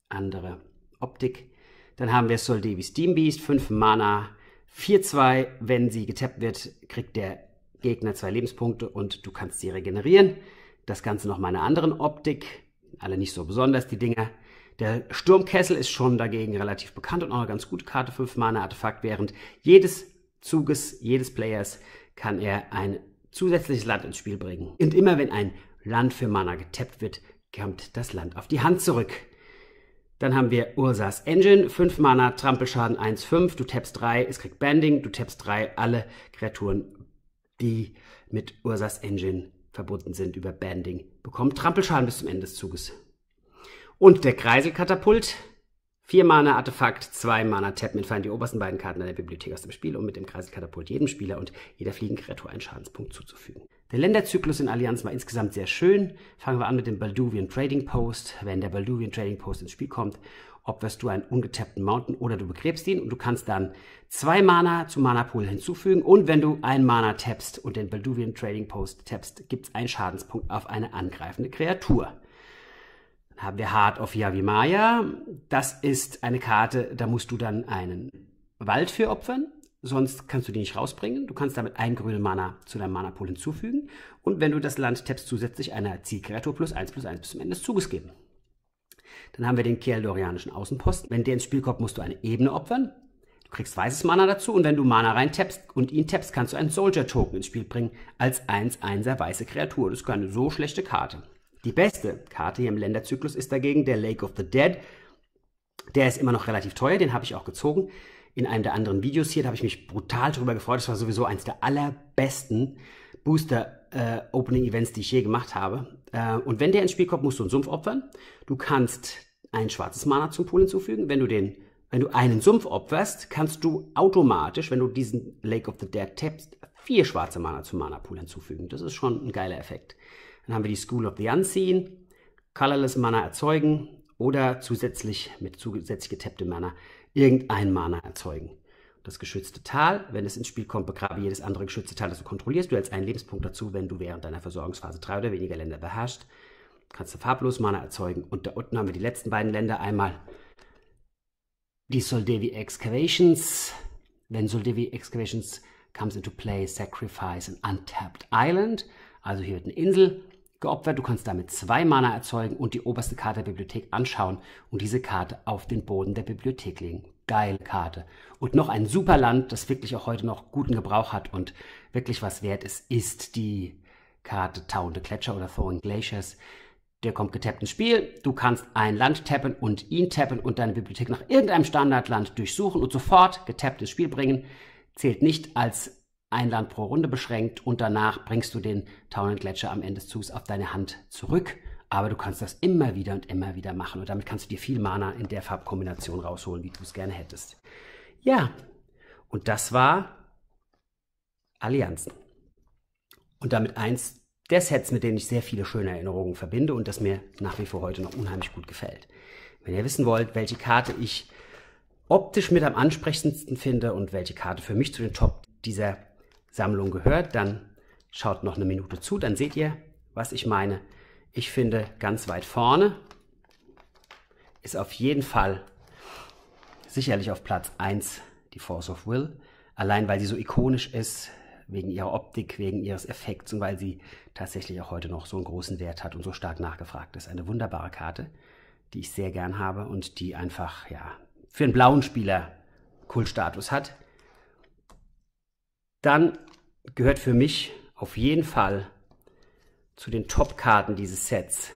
andere Optik. Dann haben wir Soldevi Steam Beast, 5 Mana, 4-2. Wenn sie getappt wird, kriegt der Gegner zwei Lebenspunkte und du kannst sie regenerieren. Das Ganze noch mal eine anderen Optik. Alle nicht so besonders, die Dinger. Der Sturmkessel ist schon dagegen relativ bekannt und auch eine ganz gute Karte, 5 Mana Artefakt, während jedes Zuges jedes Players kann er ein zusätzliches Land ins Spiel bringen. Und immer wenn ein Land für Mana getappt wird, kommt das Land auf die Hand zurück. Dann haben wir Ursas Engine, 5 Mana, Trampelschaden 1,5, du tappst 3, es kriegt Banding, du tappst 3, alle Kreaturen, die mit Ursas Engine verbunden sind über Banding, bekommen Trampelschaden bis zum Ende des Zuges. Und der Kreiselkatapult, 4 Mana Artefakt, 2 Mana Tap mit die obersten beiden Karten der Bibliothek aus dem Spiel, um mit dem Kreiselkatapult jedem Spieler und jeder Fliegenkreatur einen Schadenspunkt zuzufügen. Der Länderzyklus in Allianz war insgesamt sehr schön. Fangen wir an mit dem Balduvian Trading Post. Wenn der Balduvian Trading Post ins Spiel kommt, opferst du einen ungetappten Mountain oder du begräbst ihn und du kannst dann zwei Mana zum Mana Pool hinzufügen und wenn du ein Mana tappst und den Balduvian Trading Post tappst, gibt es einen Schadenspunkt auf eine angreifende Kreatur haben wir Heart of Yavimaya. Das ist eine Karte, da musst du dann einen Wald für opfern. Sonst kannst du die nicht rausbringen. Du kannst damit ein grüne Mana zu deinem Mana-Pool hinzufügen. Und wenn du das Land tappst, zusätzlich einer Zielkreatur plus 1 plus 1 bis zum Ende des Zuges geben. Dann haben wir den Keldorianischen Außenposten. Wenn der ins Spiel kommt, musst du eine Ebene opfern. Du kriegst weißes Mana dazu und wenn du Mana rein tappst und ihn tappst, kannst du einen Soldier-Token ins Spiel bringen als 1-1er weiße Kreatur. Das ist keine so schlechte Karte. Die beste Karte hier im Länderzyklus ist dagegen der Lake of the Dead. Der ist immer noch relativ teuer, den habe ich auch gezogen. In einem der anderen Videos hier, da habe ich mich brutal darüber gefreut. Das war sowieso eins der allerbesten Booster-Opening-Events, äh, die ich je gemacht habe. Äh, und wenn der ins Spiel kommt, musst du einen Sumpf opfern. Du kannst ein schwarzes Mana zum Pool hinzufügen. Wenn du den wenn du einen Sumpf opferst, kannst du automatisch, wenn du diesen Lake of the Dead tappst, vier schwarze Mana zum Mana Pool hinzufügen. Das ist schon ein geiler Effekt. Dann haben wir die School of the Unseen, Colorless Mana erzeugen oder zusätzlich mit zusätzlich getapptem Mana irgendein Mana erzeugen. Das geschützte Tal, wenn es ins Spiel kommt, begrabe jedes andere geschützte Tal, das du kontrollierst. Du hältst einen Lebenspunkt dazu, wenn du während deiner Versorgungsphase drei oder weniger Länder beherrschst. Kannst du farblos Mana erzeugen. Und da unten haben wir die letzten beiden Länder. Einmal die Soldevi Excavations. Wenn Soldevi Excavations comes into play, sacrifice an untapped island. Also hier wird eine Insel geopfert. Du kannst damit zwei Mana erzeugen und die oberste Karte der Bibliothek anschauen und diese Karte auf den Boden der Bibliothek legen. Geile Karte. Und noch ein super Land, das wirklich auch heute noch guten Gebrauch hat und wirklich was wert ist, ist die Karte Tauende Gletscher oder Thawing Glaciers. Der kommt getappt ins Spiel. Du kannst ein Land tappen und ihn tappen und deine Bibliothek nach irgendeinem Standardland durchsuchen und sofort getappt ins Spiel bringen. Zählt nicht als ein Land pro Runde beschränkt und danach bringst du den Taunengletscher am Ende des Zugs auf deine Hand zurück. Aber du kannst das immer wieder und immer wieder machen und damit kannst du dir viel Mana in der Farbkombination rausholen, wie du es gerne hättest. Ja, und das war Allianzen. Und damit eins der Sets, mit denen ich sehr viele schöne Erinnerungen verbinde und das mir nach wie vor heute noch unheimlich gut gefällt. Wenn ihr wissen wollt, welche Karte ich optisch mit am ansprechendsten finde und welche Karte für mich zu den Top dieser Sammlung gehört, dann schaut noch eine Minute zu, dann seht ihr, was ich meine. Ich finde ganz weit vorne ist auf jeden Fall sicherlich auf Platz 1 die Force of Will, allein weil sie so ikonisch ist, wegen ihrer Optik, wegen ihres Effekts und weil sie tatsächlich auch heute noch so einen großen Wert hat und so stark nachgefragt ist. Eine wunderbare Karte, die ich sehr gern habe und die einfach ja für einen blauen Spieler Kultstatus hat. Dann gehört für mich auf jeden Fall zu den Top-Karten dieses Sets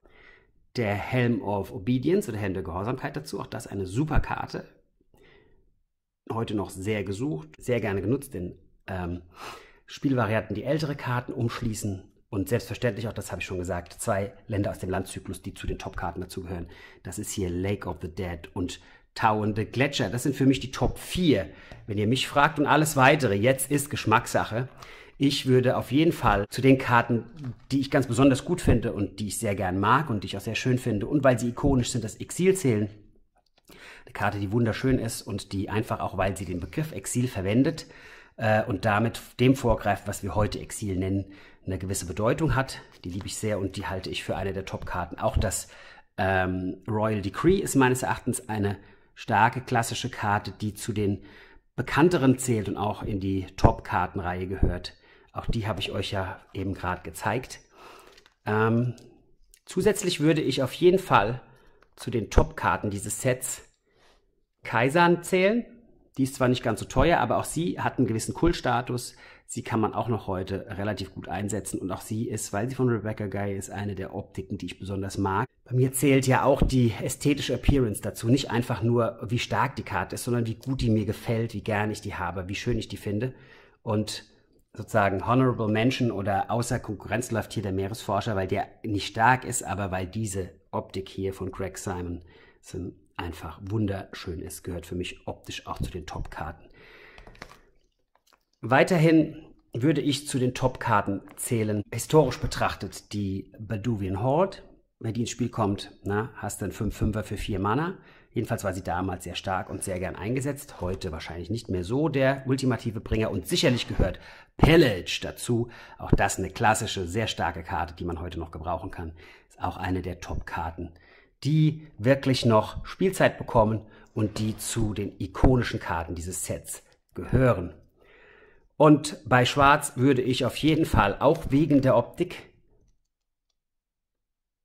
der Helm of Obedience oder Helm der Gehorsamkeit dazu. Auch das eine super Karte. Heute noch sehr gesucht, sehr gerne genutzt in ähm, Spielvarianten, die ältere Karten umschließen. Und selbstverständlich, auch das habe ich schon gesagt, zwei Länder aus dem Landzyklus, die zu den Top-Karten dazugehören. Das ist hier Lake of the Dead und Tauende Gletscher. Das sind für mich die Top 4. Wenn ihr mich fragt und alles weitere, jetzt ist Geschmackssache. Ich würde auf jeden Fall zu den Karten, die ich ganz besonders gut finde und die ich sehr gern mag und die ich auch sehr schön finde und weil sie ikonisch sind, das Exil zählen. Eine Karte, die wunderschön ist und die einfach auch, weil sie den Begriff Exil verwendet äh, und damit dem vorgreift, was wir heute Exil nennen, eine gewisse Bedeutung hat. Die liebe ich sehr und die halte ich für eine der Top-Karten. Auch das ähm, Royal Decree ist meines Erachtens eine starke klassische Karte, die zu den bekannteren zählt und auch in die Top-Kartenreihe gehört. Auch die habe ich euch ja eben gerade gezeigt. Ähm, zusätzlich würde ich auf jeden Fall zu den Top-Karten dieses Sets Kaisern zählen. Die ist zwar nicht ganz so teuer, aber auch sie hat einen gewissen Kultstatus. Sie kann man auch noch heute relativ gut einsetzen und auch sie ist, weil sie von Rebecca Guy ist, eine der Optiken, die ich besonders mag. Bei mir zählt ja auch die ästhetische Appearance dazu. Nicht einfach nur, wie stark die Karte ist, sondern wie gut die mir gefällt, wie gern ich die habe, wie schön ich die finde. Und sozusagen Honorable Mention oder außer Konkurrenz läuft hier der Meeresforscher, weil der nicht stark ist, aber weil diese Optik hier von Greg Simon einfach wunderschön ist, gehört für mich optisch auch zu den Top-Karten. Weiterhin würde ich zu den Top-Karten zählen, historisch betrachtet, die Baduvian Horde. Wenn die ins Spiel kommt, na, hast du einen 5-5er für 4 Mana. Jedenfalls war sie damals sehr stark und sehr gern eingesetzt. Heute wahrscheinlich nicht mehr so der ultimative Bringer. Und sicherlich gehört Pillage dazu. Auch das eine klassische, sehr starke Karte, die man heute noch gebrauchen kann. Ist auch eine der Top-Karten, die wirklich noch Spielzeit bekommen und die zu den ikonischen Karten dieses Sets gehören. Und bei Schwarz würde ich auf jeden Fall auch wegen der Optik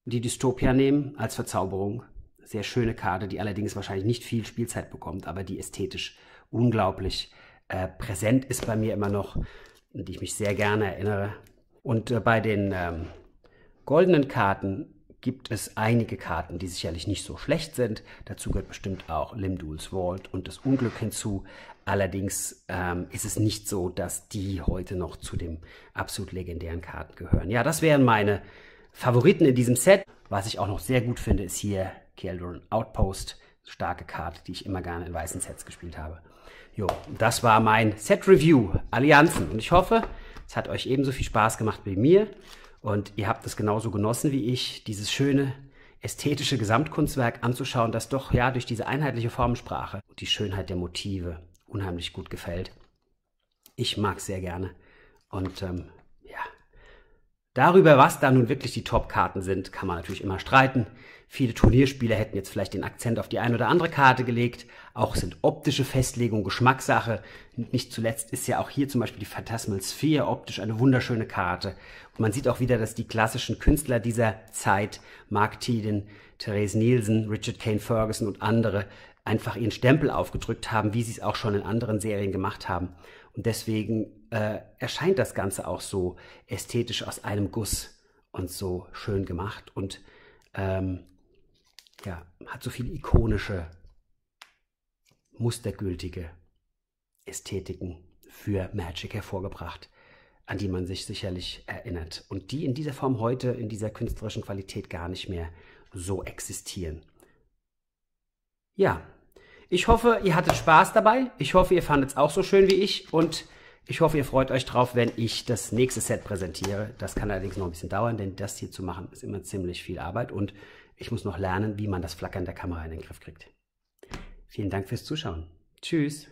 die Dystopia nehmen als Verzauberung. Sehr schöne Karte, die allerdings wahrscheinlich nicht viel Spielzeit bekommt, aber die ästhetisch unglaublich äh, präsent ist bei mir immer noch, und die ich mich sehr gerne erinnere. Und äh, bei den ähm, goldenen Karten gibt es einige Karten, die sicherlich nicht so schlecht sind. Dazu gehört bestimmt auch Limduls Vault und das Unglück hinzu. Allerdings ähm, ist es nicht so, dass die heute noch zu den absolut legendären Karten gehören. Ja, das wären meine Favoriten in diesem Set. Was ich auch noch sehr gut finde, ist hier Keldron Outpost. Starke Karte, die ich immer gerne in weißen Sets gespielt habe. Jo, das war mein Set-Review Allianzen. Und ich hoffe, es hat euch ebenso viel Spaß gemacht wie mir. Und ihr habt es genauso genossen wie ich, dieses schöne ästhetische Gesamtkunstwerk anzuschauen, das doch ja durch diese einheitliche Formensprache und die Schönheit der Motive unheimlich gut gefällt. Ich mag es sehr gerne. Und ähm, ja, darüber, was da nun wirklich die Top-Karten sind, kann man natürlich immer streiten. Viele Turnierspieler hätten jetzt vielleicht den Akzent auf die eine oder andere Karte gelegt. Auch sind optische Festlegungen Geschmackssache. Nicht zuletzt ist ja auch hier zum Beispiel die Phantasmal Sphere optisch eine wunderschöne Karte. Und man sieht auch wieder, dass die klassischen Künstler dieser Zeit, Mark Teden, Therese Nielsen, Richard Kane Ferguson und andere, einfach ihren Stempel aufgedrückt haben, wie sie es auch schon in anderen Serien gemacht haben. Und deswegen äh, erscheint das Ganze auch so ästhetisch aus einem Guss und so schön gemacht. Und ähm, ja, hat so viele ikonische, mustergültige Ästhetiken für Magic hervorgebracht, an die man sich sicherlich erinnert und die in dieser Form heute, in dieser künstlerischen Qualität gar nicht mehr so existieren. Ja, ich hoffe, ihr hattet Spaß dabei. Ich hoffe, ihr fandet es auch so schön wie ich und ich hoffe, ihr freut euch drauf, wenn ich das nächste Set präsentiere. Das kann allerdings noch ein bisschen dauern, denn das hier zu machen ist immer ziemlich viel Arbeit und ich muss noch lernen, wie man das Flackern der Kamera in den Griff kriegt. Vielen Dank fürs Zuschauen. Tschüss.